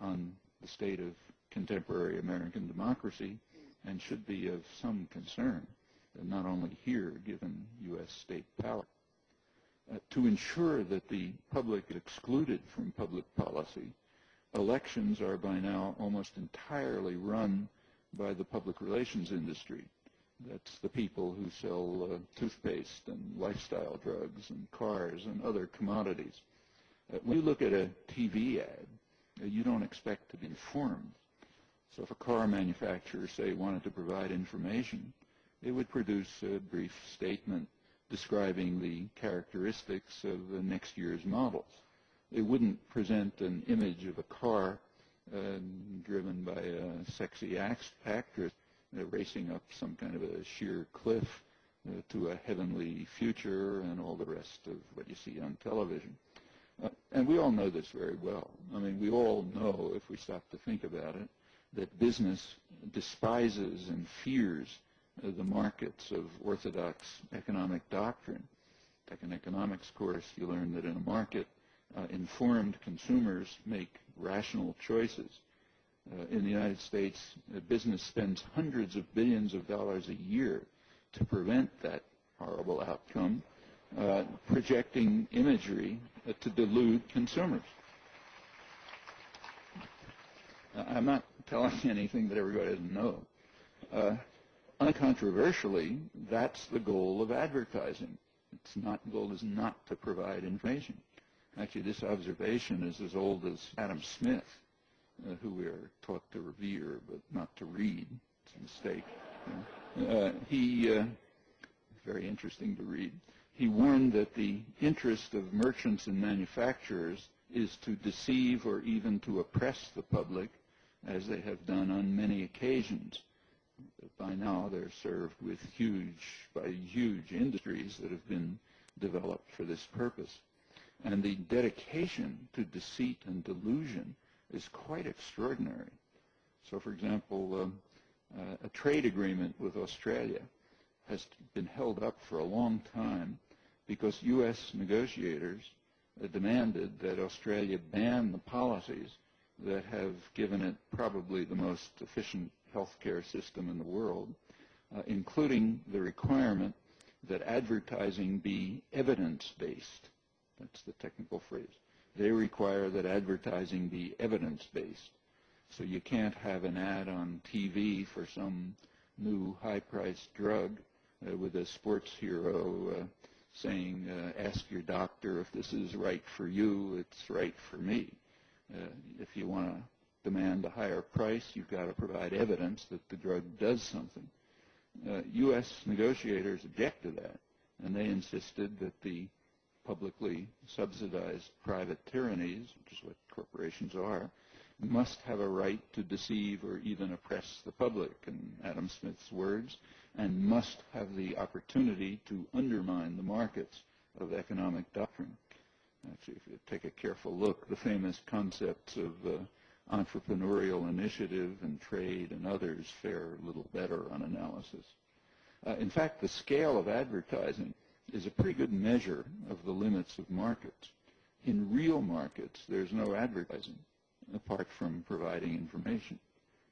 on the state of contemporary American democracy and should be of some concern, uh, not only here, given U.S. state power. Uh, to ensure that the public excluded from public policy, elections are by now almost entirely run by the public relations industry. That's the people who sell uh, toothpaste and lifestyle drugs and cars and other commodities. Uh, when you look at a TV ad, uh, you don't expect to be informed. So if a car manufacturer, say, wanted to provide information, it would produce a brief statement describing the characteristics of the next year's models. It wouldn't present an image of a car uh, driven by a sexy act actress uh, racing up some kind of a sheer cliff uh, to a heavenly future and all the rest of what you see on television. Uh, and we all know this very well. I mean, we all know, if we stop to think about it, that business despises and fears the markets of orthodox economic doctrine. Like an economics course, you learn that in a market, uh, informed consumers make rational choices. Uh, in the United States, uh, business spends hundreds of billions of dollars a year to prevent that horrible outcome, uh, projecting imagery uh, to delude consumers. Uh, I'm not telling you <laughs> anything that everybody doesn't know. Uncontroversially, that's the goal of advertising. Its not goal is not to provide information. Actually, this observation is as old as Adam Smith, uh, who we are taught to revere but not to read. It's a mistake. Uh, he, uh, very interesting to read, he warned that the interest of merchants and manufacturers is to deceive or even to oppress the public, as they have done on many occasions. By now, they're served with huge, by huge industries that have been developed for this purpose. And the dedication to deceit and delusion is quite extraordinary. So, for example, um, uh, a trade agreement with Australia has been held up for a long time because U.S. negotiators uh, demanded that Australia ban the policies that have given it probably the most efficient healthcare system in the world, uh, including the requirement that advertising be evidence-based. That's the technical phrase. They require that advertising be evidence-based. So you can't have an ad on TV for some new high-priced drug uh, with a sports hero uh, saying, uh, ask your doctor if this is right for you, it's right for me. Uh, if you want to demand a higher price, you've got to provide evidence that the drug does something. Uh, U.S. negotiators object to that, and they insisted that the publicly subsidized private tyrannies, which is what corporations are, must have a right to deceive or even oppress the public, in Adam Smith's words, and must have the opportunity to undermine the markets of economic doctrine. Actually, if you take a careful look, the famous concepts of uh, entrepreneurial initiative and trade and others fare a little better on analysis. Uh, in fact, the scale of advertising is a pretty good measure of the limits of markets. In real markets, there's no advertising apart from providing information.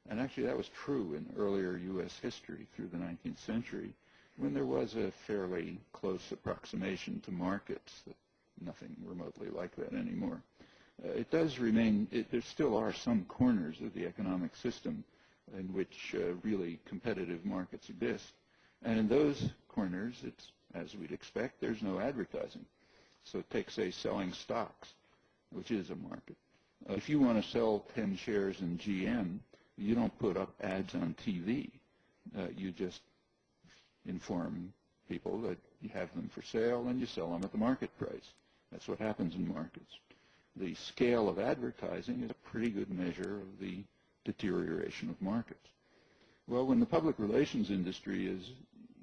And actually that was true in earlier U.S. history through the 19th century when there was a fairly close approximation to markets, nothing remotely like that anymore. Uh, it does remain, it, there still are some corners of the economic system in which uh, really competitive markets exist. And in those corners, it's as we'd expect, there's no advertising. So take, say, selling stocks, which is a market. Uh, if you want to sell 10 shares in GM, you don't put up ads on TV. Uh, you just inform people that You have them for sale and you sell them at the market price. That's what happens in markets. The scale of advertising is a pretty good measure of the deterioration of markets. Well, when the public relations industry is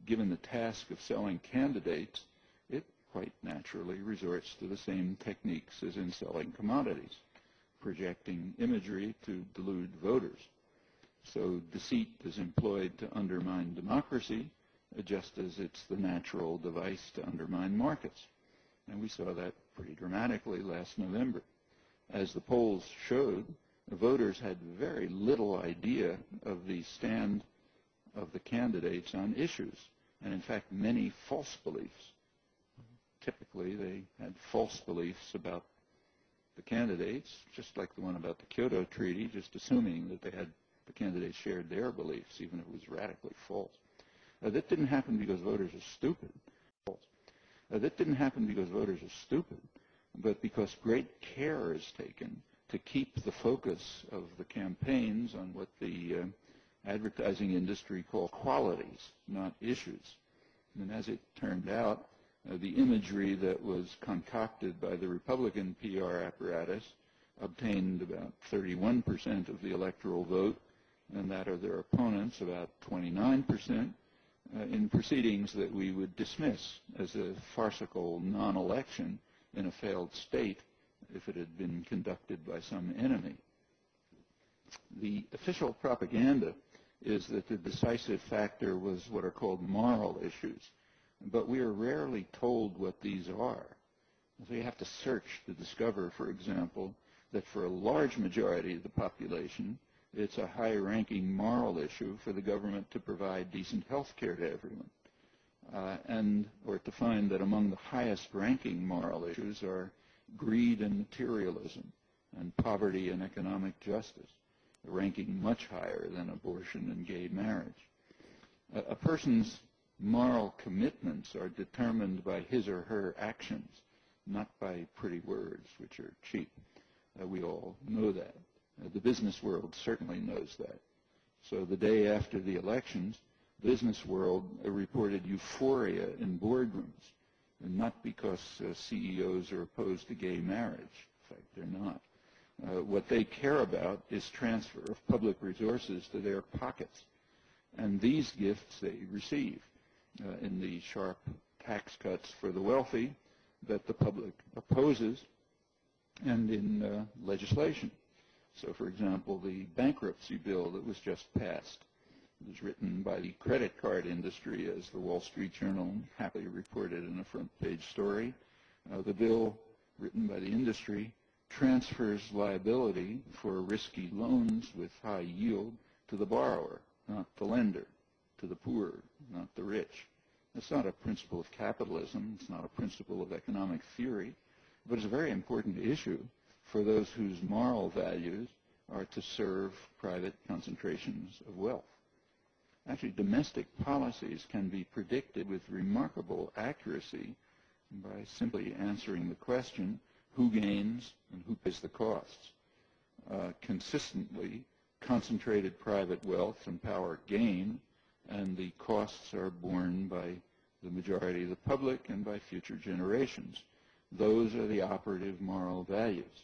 given the task of selling candidates, it quite naturally resorts to the same techniques as in selling commodities, projecting imagery to delude voters. So deceit is employed to undermine democracy, just as it's the natural device to undermine markets. And we saw that pretty dramatically last November. As the polls showed, the voters had very little idea of the stand of the candidates on issues, and in fact, many false beliefs. Typically, they had false beliefs about the candidates, just like the one about the Kyoto Treaty, just assuming that they had the candidates shared their beliefs, even if it was radically false. Uh, that didn't happen because voters are stupid. Uh, that didn't happen because voters are stupid, but because great care is taken to keep the focus of the campaigns on what the uh, advertising industry call qualities, not issues. And as it turned out, uh, the imagery that was concocted by the Republican PR apparatus obtained about 31% of the electoral vote, and that of their opponents about 29%, uh, Uh, in proceedings that we would dismiss as a farcical non-election in a failed state if it had been conducted by some enemy. The official propaganda is that the decisive factor was what are called moral issues, but we are rarely told what these are. So you have to search to discover, for example, that for a large majority of the population, it's a high-ranking moral issue for the government to provide decent health care to everyone. Uh, and or to find that among the highest ranking moral issues are greed and materialism and poverty and economic justice, ranking much higher than abortion and gay marriage. A, a person's moral commitments are determined by his or her actions, not by pretty words, which are cheap. Uh, we all know that. The business world certainly knows that. So the day after the elections, business world reported euphoria in boardrooms, and not because uh, CEOs are opposed to gay marriage. In fact, they're not. Uh, what they care about is transfer of public resources to their pockets. And these gifts they receive uh, in the sharp tax cuts for the wealthy that the public opposes and in uh, legislation. So, for example, the bankruptcy bill that was just passed was written by the credit card industry, as the Wall Street Journal happily reported in a front page story. Uh, the bill, written by the industry, transfers liability for risky loans with high yield to the borrower, not the lender, to the poor, not the rich. It's not a principle of capitalism. It's not a principle of economic theory, but it's a very important issue for those whose moral values are to serve private concentrations of wealth. Actually, domestic policies can be predicted with remarkable accuracy by simply answering the question, who gains and who pays the costs? Uh, consistently, concentrated private wealth and power gain, and the costs are borne by the majority of the public and by future generations. Those are the operative moral values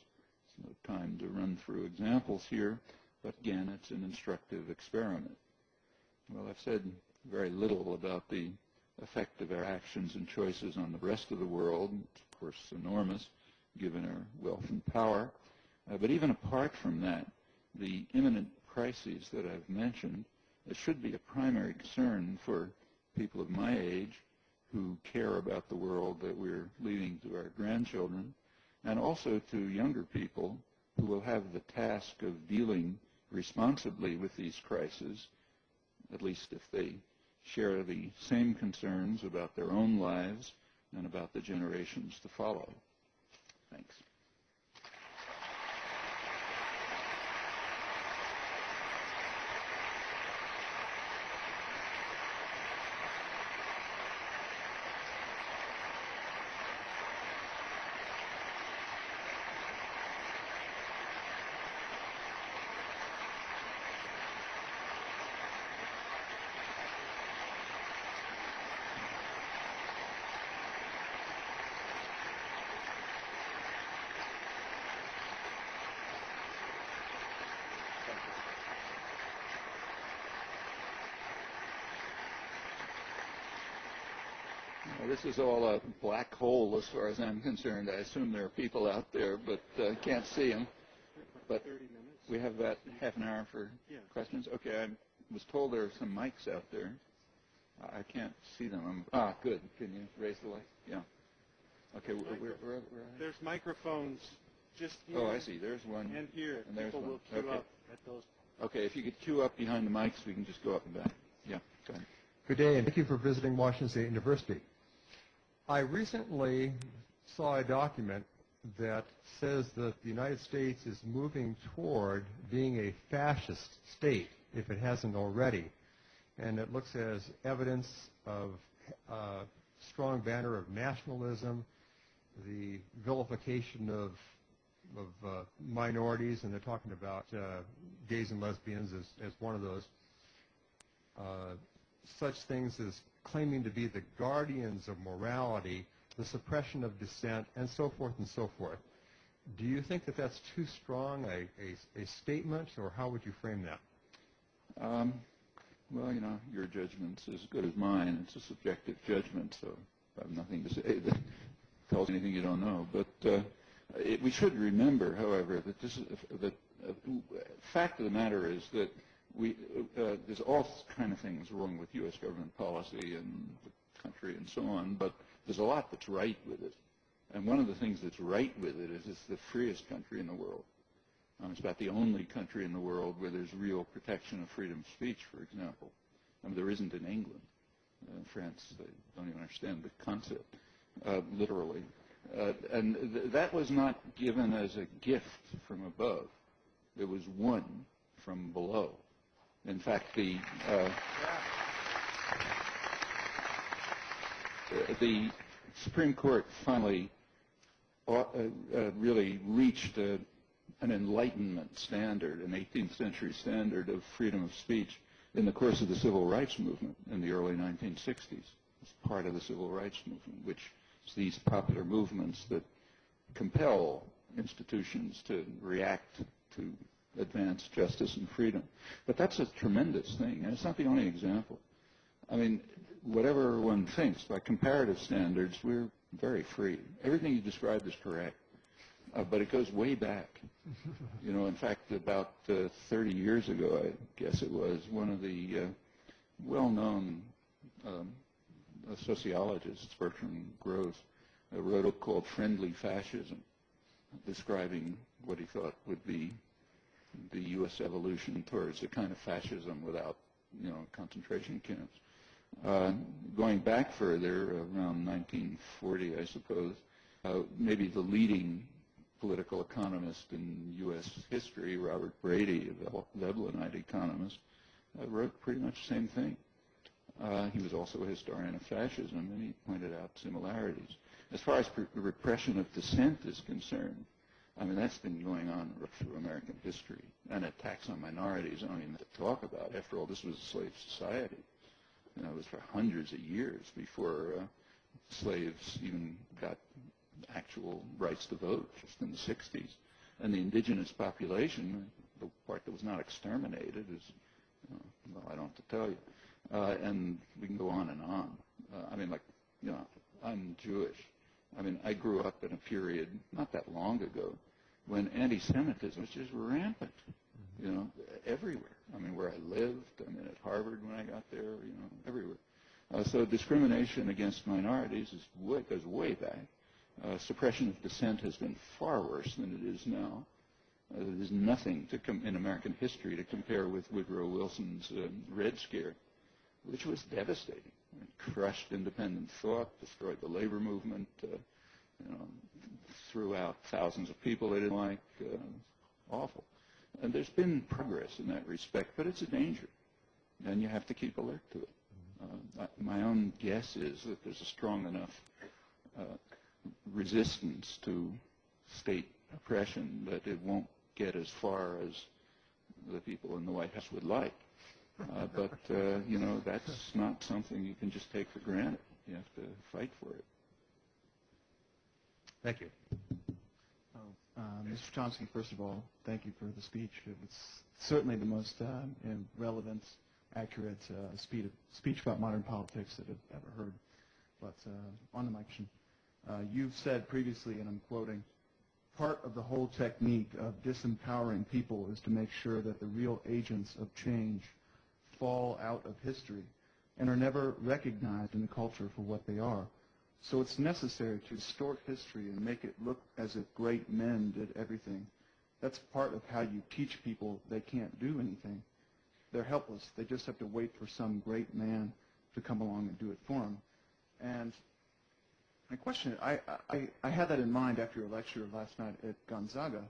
no time to run through examples here, but again, it's an instructive experiment. Well, I've said very little about the effect of our actions and choices on the rest of the world. It's, of course, enormous, given our wealth and power. Uh, but even apart from that, the imminent crises that I've mentioned should be a primary concern for people of my age who care about the world that we're leaving to our grandchildren and also to younger people who will have the task of dealing responsibly with these crises, at least if they share the same concerns about their own lives and about the generations to follow. Thanks. This is all a black hole as far as I'm concerned. I assume there are people out there, but uh, can't see them. But we have about half an hour for Yeah. questions. Okay, I was told there are some mics out there. I I can't see them. I'm, ah, good. Can you raise the light? Yeah. Okay, where, where, where, where There's microphones just here Oh, I see. There's one. and here. And there's People one. will queue Okay. up at those. Okay, if you could queue up behind the mics, we can just go up and back. Yeah, go ahead. Good day, and thank you for visiting Washington State University. I recently saw a document that says that the United States is moving toward being a fascist state, if it hasn't already. And it looks as evidence of a strong banner of nationalism, the vilification of of uh, minorities, and they're talking about uh, gays and lesbians as, as one of those uh, such things as claiming to be the guardians of morality, the suppression of dissent, and so forth and so forth. Do you think that that's too strong a, a, a statement, or how would you frame that? Um, well, you know, your judgment's as good as mine. It's a subjective judgment, so I have nothing to say <laughs> that tells anything you don't know. But uh, it, we should remember, however, that this is that uh, fact of the matter is that we uh, there's all kind of things wrong with U.S. government policy and the country and so on, but there's a lot that's right with it. And one of the things that's right with it is it's the freest country in the world. Um, it's about the only country in the world where there's real protection of freedom of speech, for example. I mean, there isn't in England. Uh, in France, they don't even understand the concept, uh, literally. Uh, and th- that was not given as a gift from above. It was won from below. In fact, the uh, the Supreme Court finally uh, uh, really reached a, an enlightenment standard, an 18th century standard of freedom of speech in the course of the civil rights movement in the early 1960s. It's part of the civil rights movement, which is these popular movements that compel institutions to react to advance justice and freedom. But that's a tremendous thing, and it's not the only example. I mean, whatever one thinks, by comparative standards, we're very free. Everything you described is correct, uh, but it goes way back. <laughs> you know, in fact, about uh, 30 years ago, I guess it was, one of the uh, well-known um, uh, sociologists, Bertram Gross, uh, wrote a book called Friendly Fascism, describing what he thought would be the U.S. evolution towards a kind of fascism without, you know, concentration camps. Uh, going back further, around 1940, I suppose, uh, maybe the leading political economist in U.S. history, Robert Brady, a Veblenite economist, uh, wrote pretty much the same thing. Uh, he was also a historian of fascism, and he pointed out similarities. As far as pre- repression of dissent is concerned, I mean, that's been going on through American history. And attacks on minorities, I have to talk about. After all, this was a slave society. Know, it was for hundreds of years before uh, slaves even got actual rights to vote, just in the 60s. And the indigenous population, the part that was not exterminated, is, you know, well, I don't have to tell you. Uh, and we can go on and on. Uh, I mean, like, you know, I'm Jewish. I mean, I grew up in a period not that long ago when anti-Semitism was just rampant, you know, everywhere. I mean, where I lived, I mean, at Harvard when I got there, you know, everywhere. Uh, so discrimination against minorities is way, goes way back. Uh, suppression of dissent has been far worse than it is now. Uh, there's nothing to com- in American history to compare with Woodrow Wilson's um, Red Scare, which was devastating. Crushed independent thought, destroyed the labor movement, uh, you know, threw out thousands of people they didn't like. Uh, awful. And there's been progress in that respect, but it's a danger, and you have to keep alert to it. Uh, my own guess is that there's a strong enough uh, resistance to state oppression that it won't get as far as the people in the White House would like. Uh, but, uh, you know, that's not something you can just take for granted. You have to fight for it. Thank you. Oh, uh, Mr. Chomsky, first of all, thank you for the speech. It was certainly the most uh, relevant, accurate uh, speech, speech about modern politics that I've ever heard. but uh, on the microphone. Uh, you've said previously, and I'm quoting, part of the whole technique of disempowering people is to make sure that the real agents of change fall out of history and are never recognized in the culture for what they are. So it's necessary to distort history and make it look as if great men did everything. That's part of how you teach people they can't do anything. They're helpless. They just have to wait for some great man to come along and do it for them. And my question, I, I, I had that in mind after your lecture last night at Gonzaga.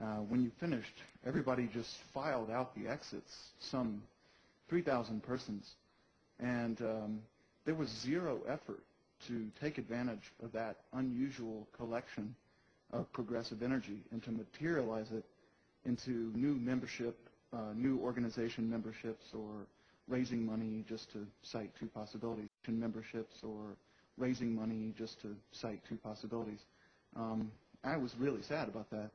Uh, when you finished, everybody just filed out the exits, some 3,000 persons, and um, there was zero effort to take advantage of that unusual collection of progressive energy and to materialize it into new membership, uh, new organization memberships, or raising money just to cite two possibilities, memberships or raising money just to cite two possibilities. Um, I was really sad about that.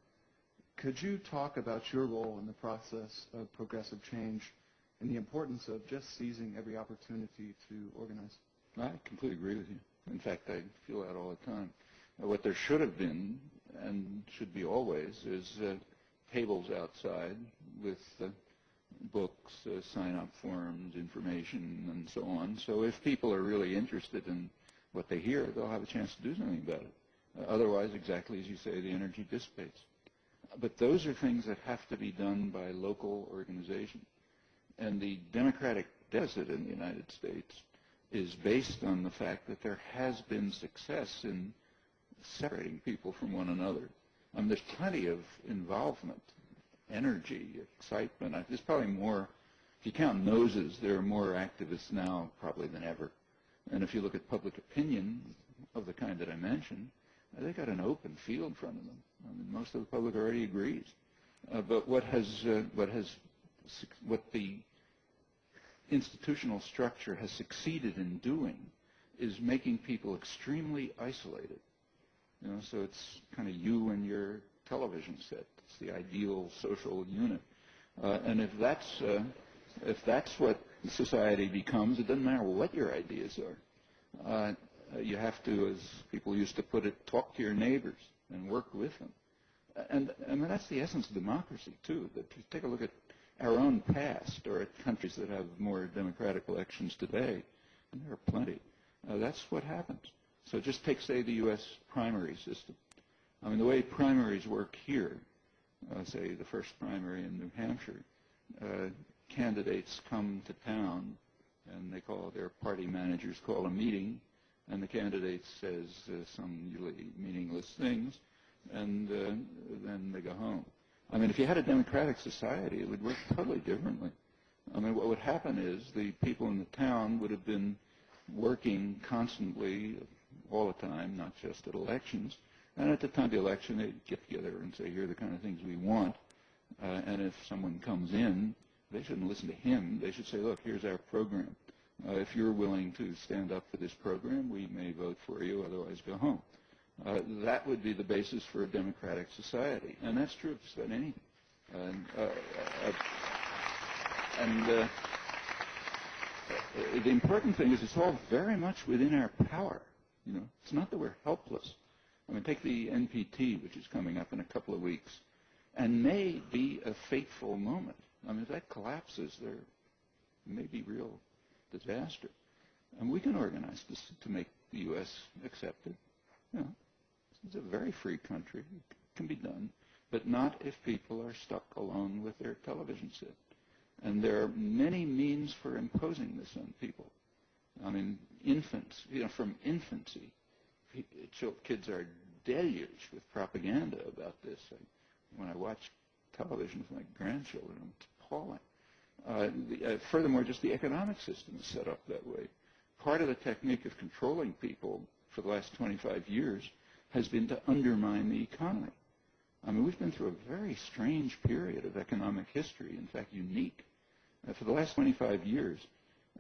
Could you talk about your role in the process of progressive change and the importance of just seizing every opportunity to organize? I completely agree with you. In fact, I feel that all the time. What there should have been, and should be always, is uh, tables outside with uh, books, uh, sign-up forms, information, and so on. So if people are really interested in what they hear, they'll have a chance to do something about it. Uh, otherwise, exactly as you say, the energy dissipates. But those are things that have to be done by local organizations. And the democratic deficit in the United States is based on the fact that there has been success in separating people from one another. Mean, there's plenty of involvement, energy, excitement. There's probably more, if you count noses, there are more activists now probably than ever. And if you look at public opinion of the kind that I mentioned, uh, they've got an open field in front of them. I mean, most of the public already agrees. Uh, but what has, uh, what has, what the institutional structure has succeeded in doing is making people extremely isolated. You know, so it's kind of you and your television set. It's the ideal social unit. Uh, and if that's uh, if that's what society becomes, it doesn't matter what your ideas are. Uh, you have to, as people used to put it, talk to your neighbors and work with them. And I mean, that's the essence of democracy too. That take a look at our own past or at countries that have more democratic elections today, and there are plenty. Uh, that's what happens. So just take, say, the U.S. primary system. I mean, the way primaries work here, uh, say the first primary in New Hampshire, uh, candidates come to town and they call their party managers call a meeting and the candidate says uh, some meaningless things and uh, then they go home. I mean, if you had a democratic society, it would work totally differently. I mean, what would happen is the people in the town would have been working constantly all the time, not just at elections. And at the time of the election, they'd get together and say, here are the kind of things we want. Uh, and if someone comes in, they shouldn't listen to him. They should say, look, here's our program. Uh, if you're willing to stand up for this program, we may vote for you, otherwise go home. Uh, that would be the basis for a democratic society. And that's true of just about anything. And, uh, uh, and uh, the important thing is it's all very much within our power. You know, it's not that we're helpless. I mean, take the NPT, which is coming up in a couple of weeks, and may be a fateful moment. I mean, if that collapses, there may be real disaster. And we can organize this to make the U.S. accepted. You know, it's a very free country. It can be done. But not if people are stuck alone with their television set. And there are many means for imposing this on people. I mean, infants, you know, from infancy, kids are deluged with propaganda about this. When I watch television with my grandchildren, it's appalling. Uh, the, uh, furthermore, just the economic system is set up that way. Part of the technique of controlling people for the last 25 years has been to undermine the economy. I mean, we've been through a very strange period of economic history, in fact, unique. Uh, for the last 25 years,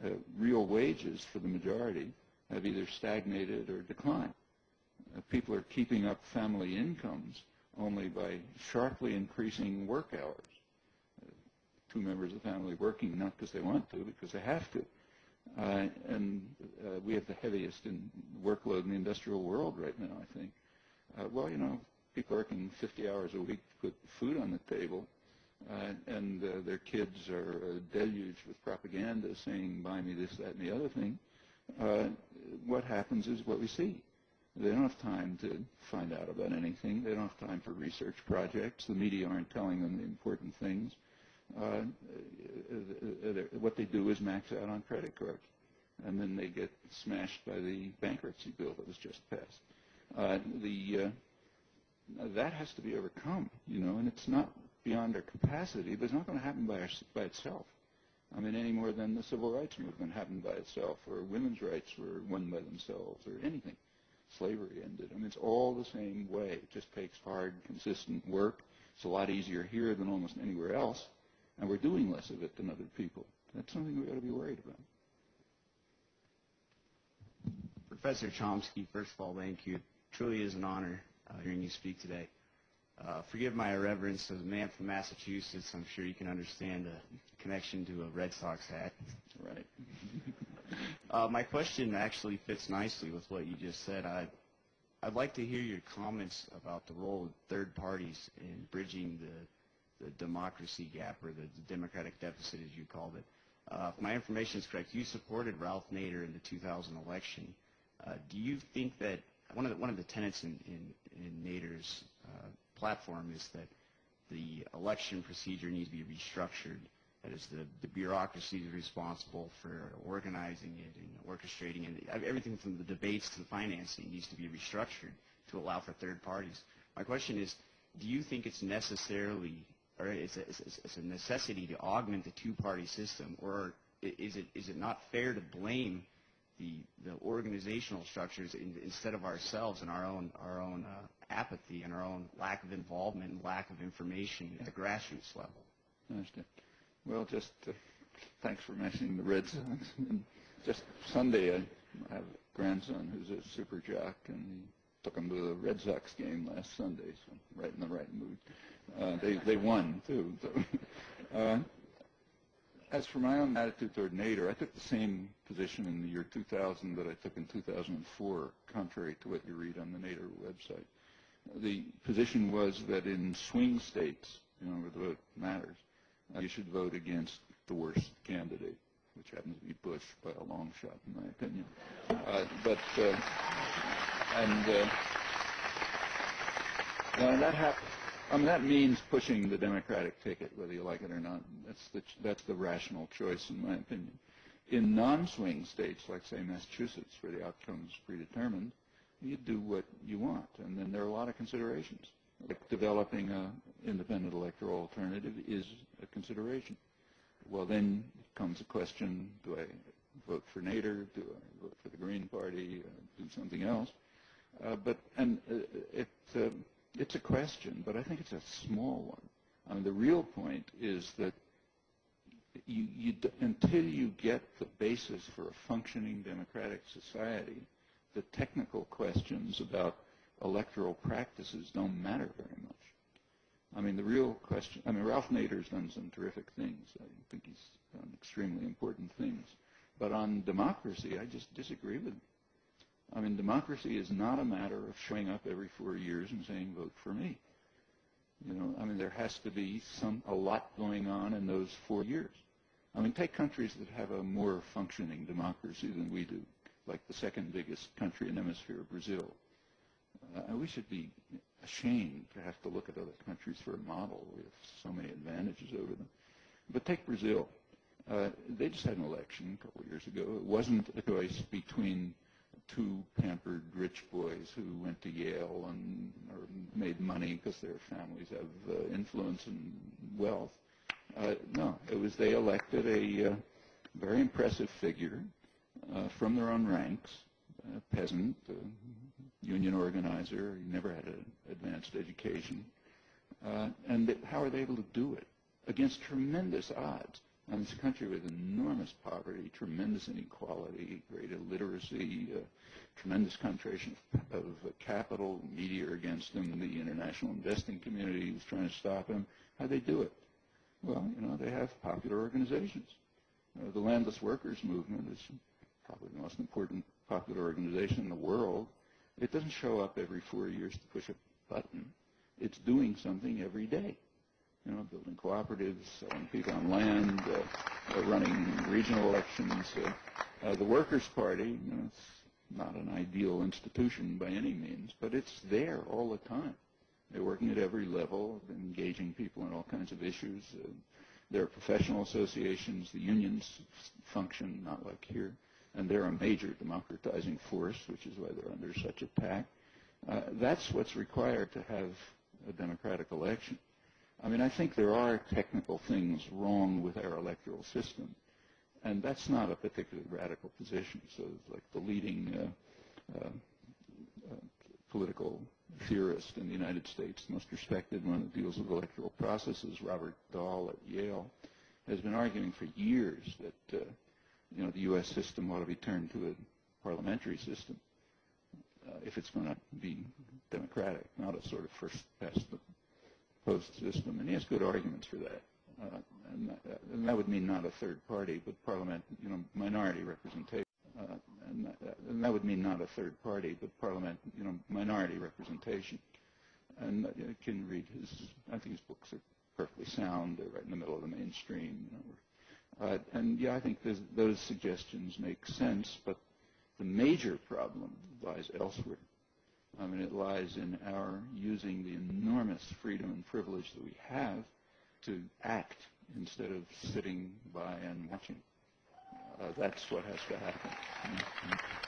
uh, real wages for the majority have either stagnated or declined. Uh, people are keeping up family incomes only by sharply increasing work hours. Uh, two members of the family working not because they want to, because they have to. Uh, and uh, we have the heaviest in workload in the industrial world right now, I think. Uh, well, you know, people working 50 hours a week to put food on the table, uh, and uh, their kids are uh, deluged with propaganda saying, buy me this, that, and the other thing. Uh, what happens is what we see. They don't have time to find out about anything. They don't have time for research projects. The media aren't telling them the important things. Uh, what they do is max out on credit cards, and then they get smashed by the bankruptcy bill that was just passed. Uh, the uh, that has to be overcome, you know, and it's not beyond our capacity, but it's not going to happen by, our, by itself. I mean, any more than the civil rights movement happened by itself, or women's rights were won by themselves, or anything. Slavery ended. I mean, it's all the same way. It just takes hard, consistent work. It's a lot easier here than almost anywhere else, and we're doing less of it than other people. That's something we ought to be worried about. Professor Chomsky, first of all, thank you. Truly is an honor uh, hearing you speak today. Uh, forgive my irreverence. As a man from Massachusetts, I'm sure you can understand the connection to a Red Sox hat. Right. <laughs> uh, my question actually fits nicely with what you just said. I, I'd like to hear your comments about the role of third parties in bridging the, the democracy gap or the, the democratic deficit, as you called it. Uh, if my information is correct, you supported Ralph Nader in the 2000 election. Uh, do you think that one of the, one of the tenets in, in, in Nader's uh, platform is that the election procedure needs to be restructured. That is, the, the bureaucracy is responsible for organizing it and orchestrating it. Everything from the debates to the financing needs to be restructured to allow for third parties. My question is, do you think it's necessarily, or it's a, it's a necessity to augment the two-party system, or is it, is it not fair to blame the, the organizational structures in, instead of ourselves and our own, our own uh, apathy and our own lack of involvement and lack of information at the grassroots level. I understand. Well, just uh, thanks for mentioning the Red Sox. Just Sunday, I have a grandson who's a super jock, and he took him to the Red Sox game last Sunday, so right in the right mood. Uh, they they won too. So, <laughs> uh, as for my own attitude toward Nader, I took the same position in the year 2000 that I took in 2004, contrary to what you read on the Nader website the position was that in swing states, you know, where the vote matters, uh, you should vote against the worst candidate, which happens to be Bush by a long shot, in my opinion. Uh, but uh, and uh, now that hap- I mean that means pushing the Democratic ticket, whether you like it or not. That's the that's the rational choice, in my opinion. In non-swing states, like say Massachusetts, where the outcome is predetermined, you do what you want. And then there are a lot of considerations. Like developing an independent electoral alternative is a consideration. Well, then comes the question, do I vote for Nader? Do I vote for the Green Party? Uh, do something else? Uh, but and uh, it, uh, it's a question, but I think it's a small one. I mean, the real point is that you, you, until you get the basis for a functioning democratic society, the technical questions about electoral practices don't matter very much. I mean, the real question, I mean, Ralph Nader's done some terrific things. I think he's done extremely important things. But on democracy, I just disagree with him. I mean, democracy is not a matter of showing up every four years and saying, vote for me. You know, I mean, there has to be some, a lot going on in those four years. I mean, take countries that have a more functioning democracy than we do like the second biggest country in the hemisphere, Brazil. Uh, we should be ashamed to have to look at other countries for a model. Have so many advantages over them. But take Brazil. Uh, they just had an election a couple of years ago. It wasn't a choice between two pampered rich boys who went to Yale and made money because their families have uh, influence and wealth. Uh, no, it was they elected a uh, very impressive figure uh, from their own ranks, a peasant, a union organizer, he never had an advanced education. Uh, and how are they able to do it? Against tremendous odds. And it's a country with enormous poverty, tremendous inequality, great illiteracy, uh, tremendous concentration of, uh, capital, media against them, the international investing community was trying to stop them. How do they do it? Well, you know, they have popular organizations Uh, the Landless Workers Movement is probably the most important popular organization in the world. It doesn't show up every four years to push a button. It's doing something every day. You know, building cooperatives, selling people on land, uh, uh, running regional elections. Uh, uh, the Workers' Party, you know, it's not an ideal institution by any means, but it's there all the time. They're working at every level, engaging people in all kinds of issues. Uh, there are professional associations. The unions function not like here, and they're a major democratizing force, which is why they're under such attack. Uh, that's what's required to have a democratic election. I mean, I think there are technical things wrong with our electoral system, and that's not a particularly radical position. So, like the leading uh, uh, uh, political theorist in the United States, the most respected one that deals with electoral processes, Robert Dahl at Yale, has been arguing for years that uh, you know the U.S. system ought to be turned to a parliamentary system uh, if it's going to be democratic, not a sort of first past the post system. And he has good arguments for that. Uh, and, that, and that would mean not a third party, but parliament, you know, minority representation. Uh, and, that, and that would mean not a third party, but parliament, you know, minority representation. And uh, you can read his, I think his books are perfectly sound. They're right in the middle of the mainstream. You know. Uh, and yeah, I think those suggestions make sense, but the major problem lies elsewhere. I mean, it lies in our using the enormous freedom and privilege that we have to act instead of sitting by and watching. Uh, that's what has to happen. Mm-hmm.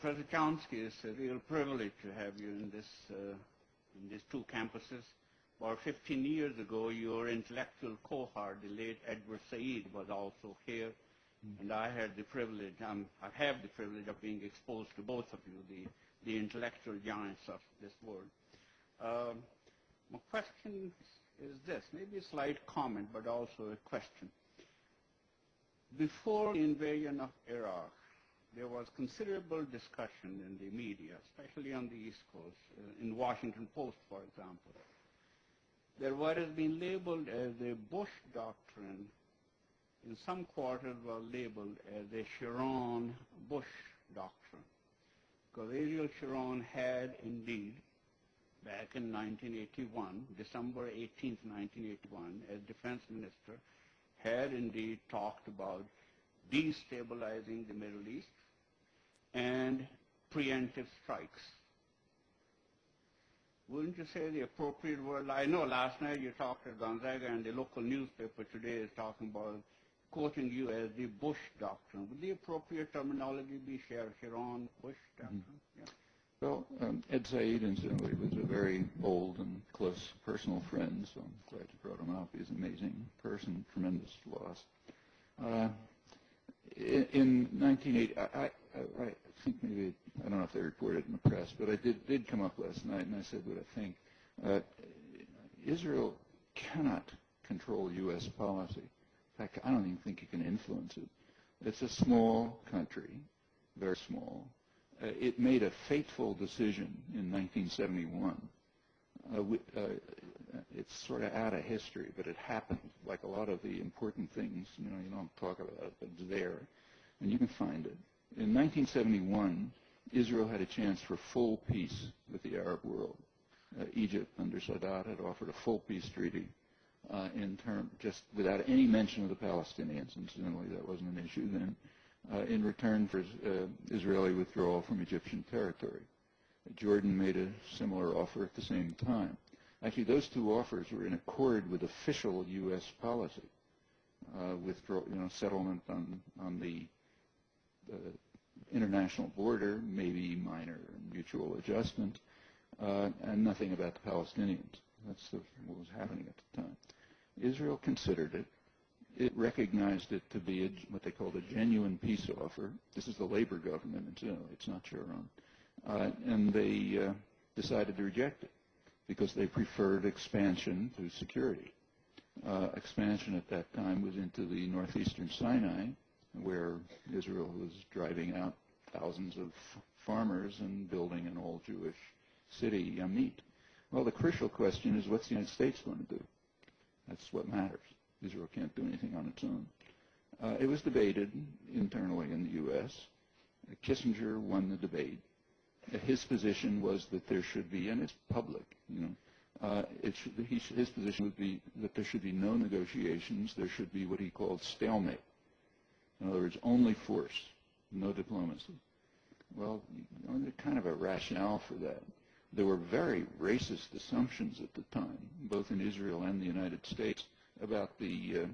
Professor Chomsky, it's a real privilege to have you in this uh, in these two campuses. About 15 years ago, your intellectual cohort, the late Edward Said, was also here, mm-hmm. and I had the privilege, um, I have the privilege of being exposed to both of you, the, the intellectual giants of this world. Um, my question is this, maybe a slight comment, but also a question. Before the invasion of Iraq, there was considerable discussion in the media, especially on the East Coast, uh, in Washington Post, for example. There what has been labeled as a Bush doctrine, in some quarters was labeled as a Sharon-Bush doctrine. Because Ariel Sharon had indeed back in 1981, December 18, 1981, as defense minister, had indeed talked about destabilizing the Middle East and preemptive strikes. Wouldn't you say the appropriate word? I know last night you talked at Gonzaga and the local newspaper today is talking about quoting you as the Bush doctrine. Would the appropriate terminology be Sharon Bush doctrine? Mm-hmm. Yeah. Well, um, Ed Said, incidentally, was a very old and close personal friend, so I'm glad you brought him up. He's an amazing person, tremendous loss. Uh, in, in 1980, I, I, I think <laughs> maybe, I don't know if they reported in the press, but I did, did come up last night and I said what I think. Uh, Israel cannot control U.S. policy. In fact, I don't even think it can influence it. It's a small country, very small, uh, it made a fateful decision in 1971. Uh, we, uh, it's sort of out of history, but it happened. Like a lot of the important things, you know, you don't talk about it, but it's there, and you can find it. In 1971, Israel had a chance for full peace with the Arab world. Uh, Egypt, under Sadat, had offered a full peace treaty uh, in term, just without any mention of the Palestinians. Incidentally, that wasn't an issue then uh, in return for uh, Israeli withdrawal from Egyptian territory. Jordan made a similar offer at the same time. Actually, those two offers were in accord with official U.S. policy, uh, withdraw, you know, settlement on on the international border, maybe minor mutual adjustment, uh, and nothing about the Palestinians. That's the, what was happening at the time. Israel considered it it recognized it to be a, what they called a genuine peace offer. This is the labor government, it's, it's not your own. Uh, and they uh, decided to reject it because they preferred expansion to security. Uh, expansion at that time was into the northeastern Sinai, where Israel was driving out thousands of farmers and building an all-Jewish city, Yamit. Well, the crucial question is what's the United States going to do? That's what matters. Israel can't do anything on its own. Uh, it was debated internally in the U.S. Kissinger won the debate. His position was that there should be, and it's public, you know, uh, should, his position would be that there should be no negotiations. There should be what he called stalemate. In other words, only force, no diplomacy. Well, there's kind of a rationale for that. There were very racist assumptions at the time, both in Israel and the United States, about the uh,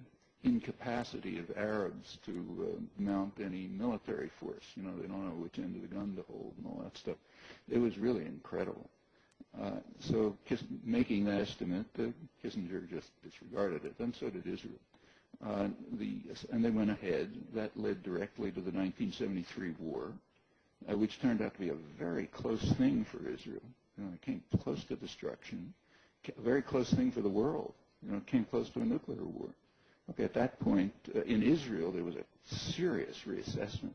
incapacity of Arabs to uh, mount any military force. You know, they don't know which end of the gun to hold and all that stuff. It was really incredible. Uh, so Kiss, making that estimate, uh, Kissinger just disregarded it, and so did Israel. Uh, the, and they went ahead. That led directly to the 1973 war, uh, which turned out to be a very close thing for Israel. You know, it came close to destruction, a very close thing for the world. You know, it came close to a nuclear war. Okay, at that point, uh, in Israel, there was a serious reassessment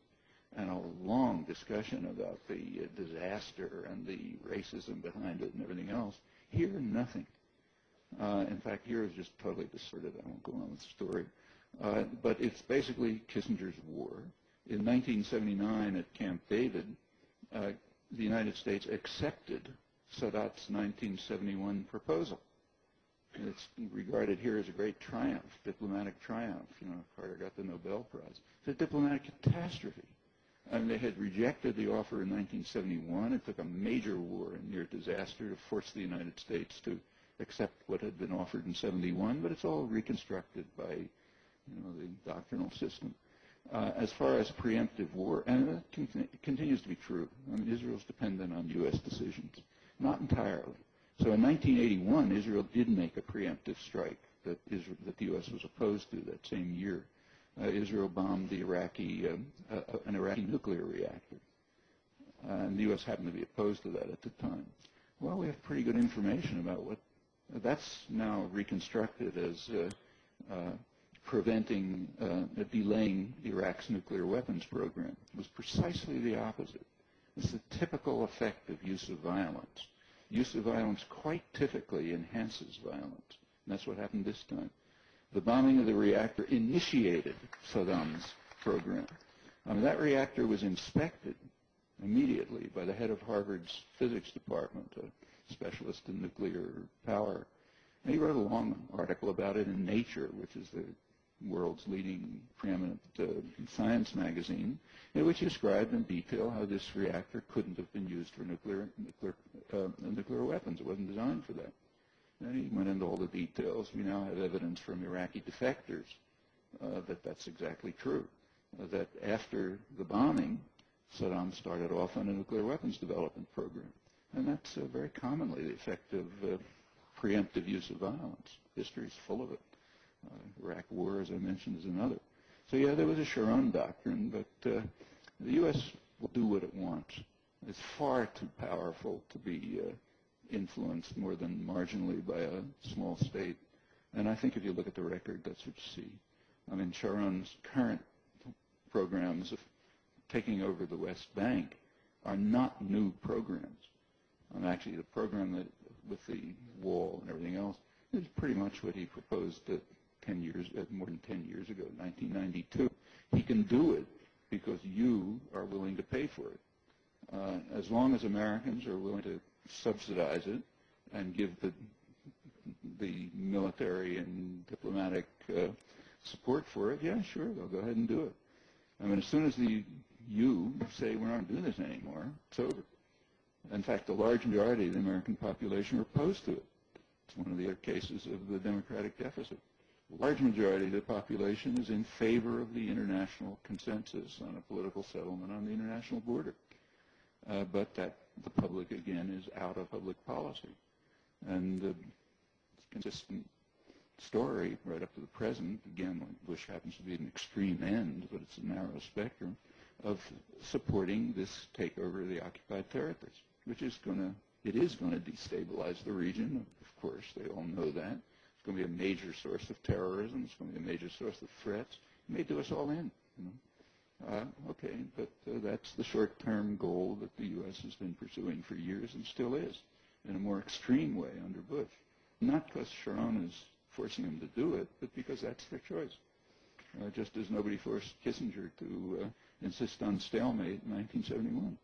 and a long discussion about the uh, disaster and the racism behind it and everything else. Here, nothing. Uh, in fact, here is just totally distorted. I won't go on with the story. Uh, but it's basically Kissinger's war. In 1979 at Camp David, uh, the United States accepted Sadat's 1971 proposal. It's regarded here as a great triumph, diplomatic triumph. You know, Carter got the Nobel Prize. It's a diplomatic catastrophe. I And they had rejected the offer in 1971. It took a major war and near disaster to force the United States to accept what had been offered in 71, but it's all reconstructed by you know, the doctrinal system. Uh, as far as preemptive war, and that con- continues to be true. I mean, Israel's dependent on U.S. decisions. Not entirely. So in 1981, Israel did make a preemptive strike that, Israel, that the U.S. was opposed to that same year uh, Israel bombed the Iraqi, um, uh, an Iraqi nuclear reactor. Uh, and the U.S. happened to be opposed to that at the time. Well, we have pretty good information about what that's now reconstructed as uh, uh, preventing, uh, delaying Iraq's nuclear weapons program. It was precisely the opposite. It's the typical effect of use of violence. Use of violence quite typically enhances violence. And that's what happened this time the bombing of the reactor initiated Saddam's program. I mean, that reactor was inspected immediately by the head of Harvard's physics department, a specialist in nuclear power. And he wrote a long article about it in Nature, which is the world's leading preeminent uh, science magazine, in which he described in detail how this reactor couldn't have been used for nuclear, nuclear, uh, nuclear weapons. It wasn't designed for that. And he went into all the details. We now have evidence from Iraqi defectors uh, that that's exactly true. Uh, that after the bombing, Saddam started off on a nuclear weapons development program. And that's uh, very commonly the effect of uh, preemptive use of violence. History is full of it. Uh, Iraq War, as I mentioned, is another. So yeah, there was a Sharon doctrine, but uh, the U.S. will do what it wants. It's far too powerful to be uh, influenced more than marginally by a small state. And I think if you look at the record, that's what you see. I mean, Sharon's current programs of taking over the West Bank are not new programs. Actually, the program that with the wall and everything else is pretty much what he proposed 10 years, uh, more than 10 years ago, 1992. He can do it because you are willing to pay for it. Uh, as long as Americans are willing to subsidize it and give the the military and diplomatic uh, support for it, yeah, sure, they'll go ahead and do it. I mean, as soon as the you say we're not doing this anymore, it's over. In fact, the large majority of the American population are opposed to it. It's one of the other cases of the democratic deficit. The large majority of the population is in favor of the international consensus on a political settlement on the international border. Uh, but that the public, again, is out of public policy. And the consistent story right up to the present, again, Bush happens to be an extreme end, but it's a narrow spectrum, of supporting this takeover of the occupied territories, which is going to, it is going to destabilize the region, of course, they all know that. It's going to be a major source of terrorism. It's going to be a major source of threats. It may do us all in. You know? Uh, okay, but uh, that's the short-term goal that the U.S. has been pursuing for years and still is. in a more extreme way under Bush. Not because Sharon is forcing them to do it, but because that's their choice. Uh, just as nobody forced Kissinger to uh, insist on stalemate in 1971.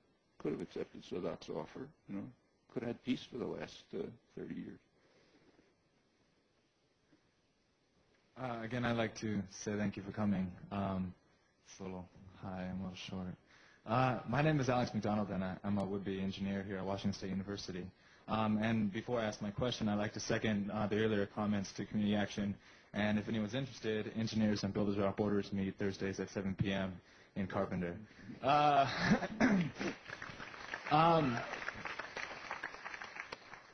Could have accepted Sadat's offer, you know, could have had peace for the last uh, 30 years. Uh, again, I'd like to say thank you for coming. Um, it's a little high and a little short. Uh, my name is Alex McDonald, and I, I'm a would-be engineer here at Washington State University. Um, and before I ask my question, I'd like to second uh, the earlier comments to community action. And if anyone's interested, engineers and builders without borders meet Thursdays at 7 p.m. in Carpenter. Uh, <coughs> <coughs> um,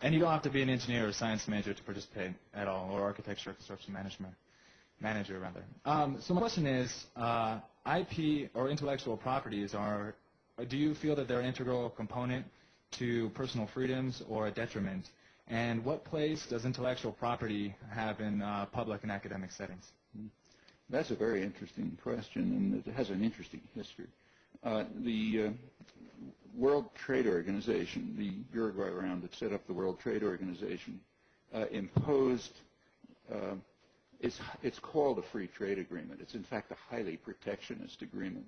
and you don't have to be an engineer or science major to participate at all, or architecture or construction management manager rather. Um, so my question is, uh, IP or intellectual properties are, do you feel that they're an integral component to personal freedoms or a detriment? And what place does intellectual property have in uh, public and academic settings? That's a very interesting question, and it has an interesting history. Uh, the uh, World Trade Organization, the Uruguay round that set up the World Trade Organization, uh, imposed it's, it's called a free trade agreement. It's in fact a highly protectionist agreement.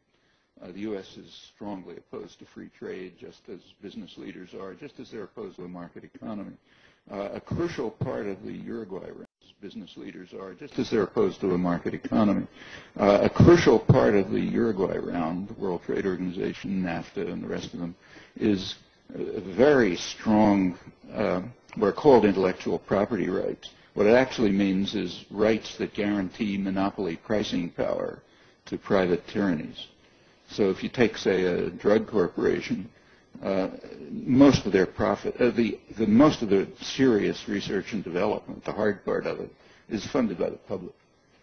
Uh, the U.S. is strongly opposed to free trade, just as business leaders are, just as they're opposed to a market economy. Uh, a crucial part of the Uruguay round, business leaders are, just as they're opposed to a market economy. Uh, a crucial part of the Uruguay round, the World Trade Organization, NAFTA, and the rest of them, is very strong, uh, what are called intellectual property rights. What it actually means is rights that guarantee monopoly pricing power to private tyrannies. So if you take, say, a drug corporation, most of their profit, uh, the, the most of the serious research and development, the hard part of it, is funded by the public.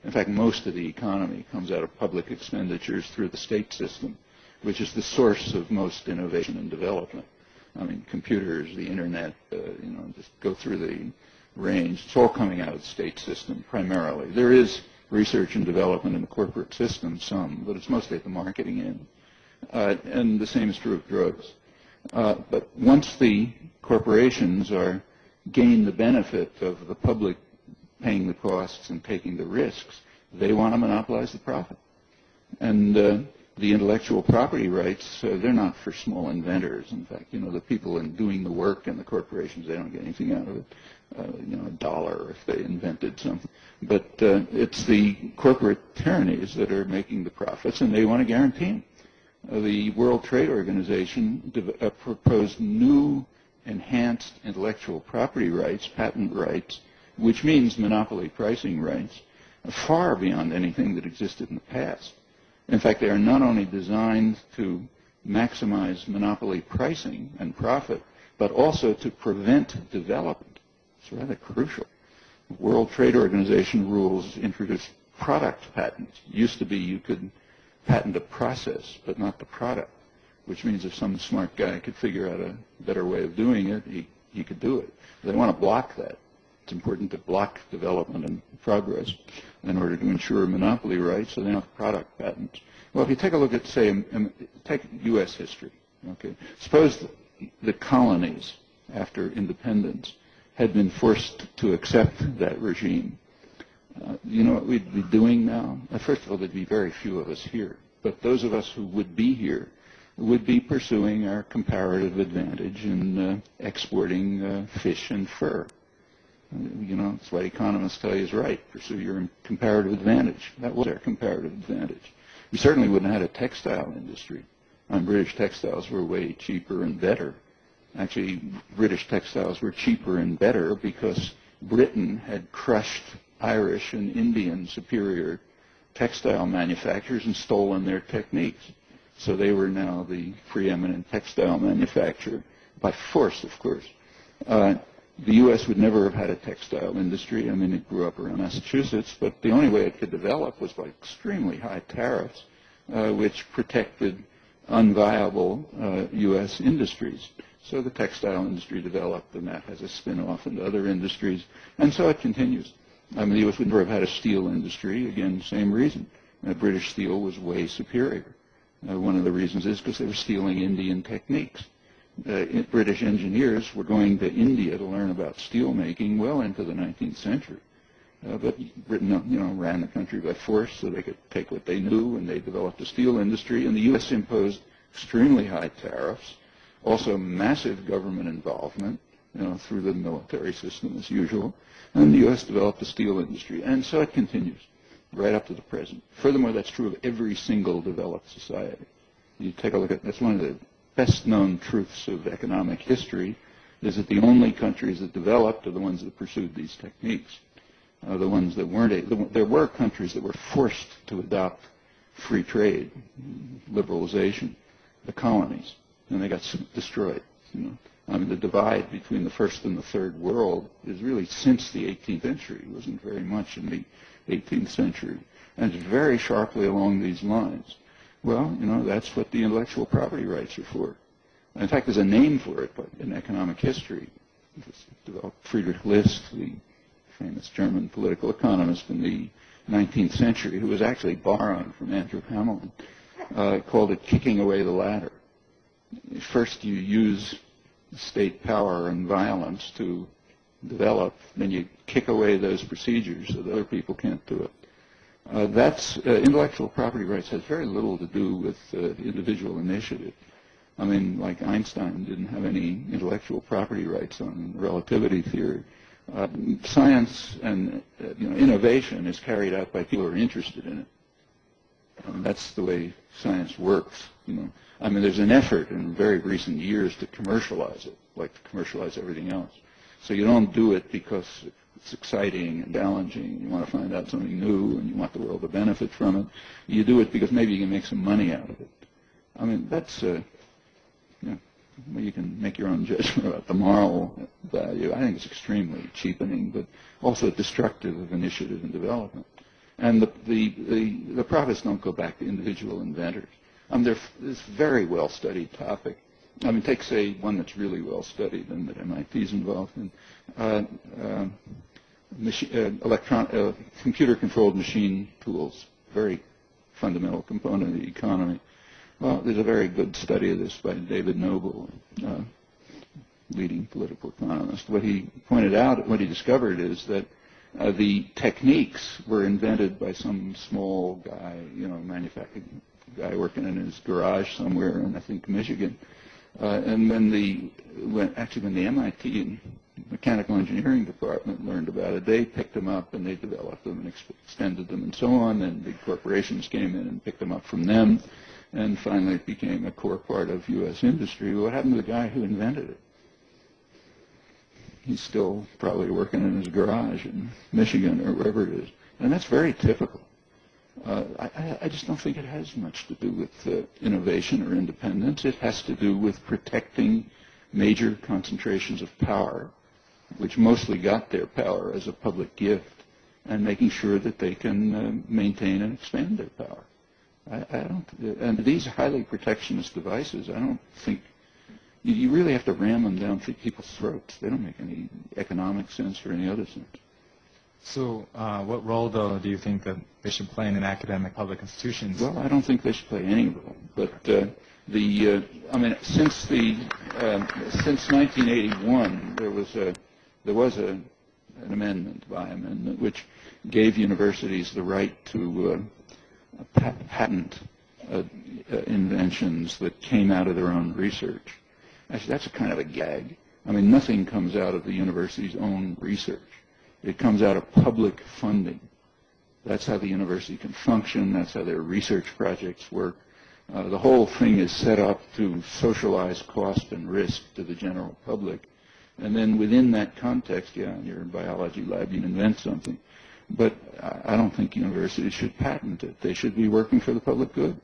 In fact, most of the economy comes out of public expenditures through the state system, which is the source of most innovation and development. I mean, computers, the internet, uh, you know, just go through the range. It's all coming out of the state system primarily. There is research and development in the corporate system, some, but it's mostly at the marketing end. Uh, and the same is true of drugs. Uh, but once the corporations are gain the benefit of the public paying the costs and taking the risks, they want to monopolize the profit. And uh, the intellectual property rights, uh, they're not for small inventors. In fact, you know, the people in doing the work and the corporations, they don't get anything out of it. Uh, you know, a dollar if they invented something. But uh, it's the corporate tyrannies that are making the profits, and they want to guarantee them. The World Trade Organization uh, proposed new enhanced intellectual property rights, patent rights, which means monopoly pricing rights, far beyond anything that existed in the past. In fact, they are not only designed to maximize monopoly pricing and profit, but also to prevent development. It's rather crucial. World Trade Organization rules introduced product patents. Used to be you could patent a process, but not the product, which means if some smart guy could figure out a better way of doing it, he, he could do it. They want to block that. It's important to block development and progress in order to ensure monopoly rights, so they don't have product patents. Well, if you take a look at, say, um, um, take U.S. history, okay, suppose the colonies, after independence, had been forced to accept that regime. Uh, you know what we'd be doing now? Uh, first of all, there'd be very few of us here. But those of us who would be here would be pursuing our comparative advantage in uh, exporting uh, fish and fur. You know, that's what economists tell you is right. Pursue your comparative advantage. That was our comparative advantage. We certainly wouldn't have had a textile industry. And British textiles were way cheaper and better. Actually, British textiles were cheaper and better because Britain had crushed Irish and Indian superior textile manufacturers and stolen their techniques. So they were now the preeminent textile manufacturer, by force, of course. Uh, the U.S. would never have had a textile industry. I mean, it grew up around Massachusetts, but the only way it could develop was by extremely high tariffs, uh, which protected unviable uh, U.S. industries. So the textile industry developed, and that has a spin-off into other industries, and so it continues. I mean, the U.S. would never have had a steel industry. Again, same reason. Uh, British steel was way superior. Uh, one of the reasons is because they were stealing Indian techniques. uh, British engineers were going to India to learn about steel making well into the 19th century. Uh, but Britain, you know, ran the country by force so they could take what they knew, and they developed a steel industry. And the U.S. imposed extremely high tariffs, also massive government involvement, you know, through the military system as usual. And the U.S. developed a steel industry, and so it continues right up to the present. Furthermore, that's true of every single developed society. You take a look at that's one of the best known truths of economic history is that the only countries that developed are the ones that pursued these techniques. Uh, the ones that weren't, the, there were countries that were forced to adopt free trade, liberalization, the colonies, and they got destroyed. You know, I mean, the divide between the first and the third world is really since the 18th century. It wasn't very much in the 18th century, and it's very sharply along these lines. Well, you know, that's what the intellectual property rights are for. In fact, there's a name for it but in economic history. Friedrich List, the famous German political economist in the 19th century, who was actually borrowing from Andrew Hamilton, uh, called it kicking away the ladder. First, you use state power and violence to develop, then you kick away those procedures so that other people can't do it. Uh, that's uh, intellectual property rights has very little to do with uh, individual initiative. I mean, like Einstein didn't have any intellectual property rights on relativity theory. Uh, science and uh, you know, innovation is carried out by people who are interested in it. And that's the way science works. You know, I mean, there's an effort in very recent years to commercialize it, like to commercialize everything else. So you don't do it because it's exciting and challenging, and you want to find out something new, and you want the world to benefit from it. You do it because maybe you can make some money out of it. I mean, that's, uh, you know, well, you can make your own <laughs> judgment about the moral value. I think it's extremely cheapening, but also destructive of initiative and development. And the, the, the, the profits don't go back to individual inventors. Um, there's a very well-studied topic. I mean, take, say, one that's really well-studied and that MIT is involved in. Uh, uh, uh, uh, computer-controlled machine tools, very fundamental component of the economy. Well, there's a very good study of this by David Noble, uh, leading political economist. What he pointed out, what he discovered is that uh, the techniques were invented by some small guy, you know, manufacturing guy working in his garage somewhere in, I think, Michigan. Uh, and when the, when, actually when the MIT mechanical engineering department learned about it, they picked them up and they developed them and ex- extended them and so on. And big corporations came in and picked them up from them and finally it became a core part of U.S. industry. What happened to the guy who invented it? He's still probably working in his garage in Michigan or wherever it is. And that's very typical. Uh, I, I, just don't think it has much to do with uh, innovation or independence. It has to do with protecting major concentrations of power, which mostly got their power as a public gift, and making sure that they can uh, maintain and expand their power. I, I don't, and these highly protectionist devices, I don't think, you, you really have to ram them down people's throats. They don't make any economic sense or any other sense. So, uh, what role, though, do you think that they should play in academic public institutions? Well, I don't think they should play any role. But uh, the, uh, I mean, since the uh, since 1981, there was a there was a an amendment by amendment which gave universities the right to uh, patent uh, uh, inventions that came out of their own research. Actually, that's a kind of a gag. I mean, nothing comes out of the university's own research. It comes out of public funding. That's how the university can function. That's how their research projects work. Uh, the whole thing is set up to socialize cost and risk to the general public. And then within that context, yeah, in your biology lab, you invent something. But I don't think universities should patent it. They should be working for the public good.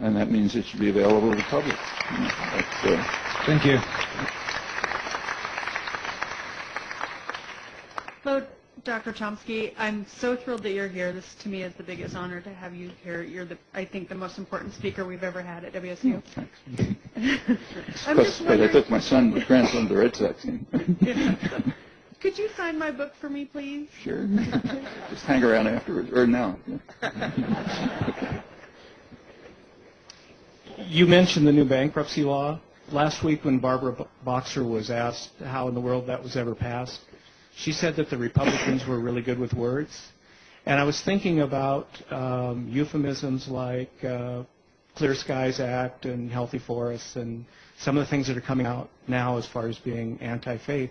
And that means it should be available to the public. uh, Thank you. Hello, Dr. Chomsky. I'm so thrilled that you're here. This, to me, is the biggest honor to have you here. You're, the, I think, the most important speaker we've ever had at WSU. Oh, thanks. <laughs> Because I took my son, my grandson to the Red Sox game. <laughs> Could you sign my book for me, please? Sure. <laughs> Just hang around afterwards, or now. You mentioned the new bankruptcy law. last week when Barbara Boxer was asked how in the world that was ever passed, she said that the Republicans were really good with words. And I was thinking about um, euphemisms like uh, Clear Skies Act and Healthy Forests and some of the things that are coming out now as far as being anti-faith.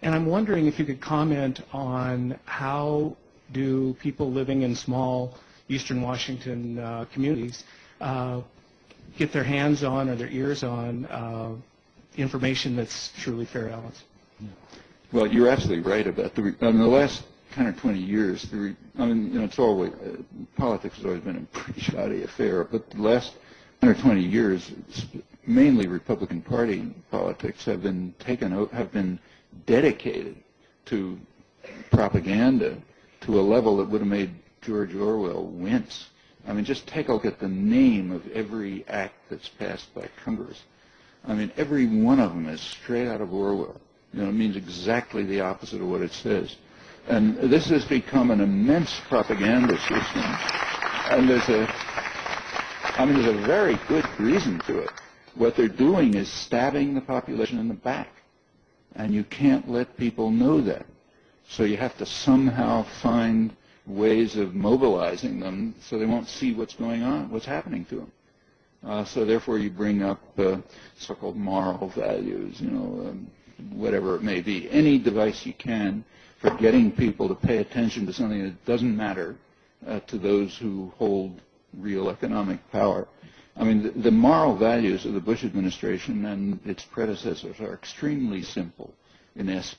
And I'm wondering if you could comment on how do people living in small Eastern Washington uh, communities uh, get their hands on or their ears on uh, information that's truly fair balance. Well, you're absolutely right about the. I mean, the last 10 or 20 years, the. I mean, you know, it's always uh, politics has always been a pretty shoddy affair, but the last 10 or 20 years, mainly Republican Party politics have been taken have been dedicated to propaganda to a level that would have made George Orwell wince. I mean, just take a look at the name of every act that's passed by Congress. I mean, every one of them is straight out of Orwell. You know, it means exactly the opposite of what it says. And this has become an immense propaganda system. And there's a, I mean, there's a very good reason to it. What they're doing is stabbing the population in the back. And you can't let people know that. So you have to somehow find ways of mobilizing them so they won't see what's going on, what's happening to them. Uh, so therefore you bring up uh, so-called moral values, you know, um, whatever it may be, any device you can for getting people to pay attention to something that doesn't matter uh, to those who hold real economic power. I mean, the, the moral values of the Bush administration and its predecessors are extremely simple in essence.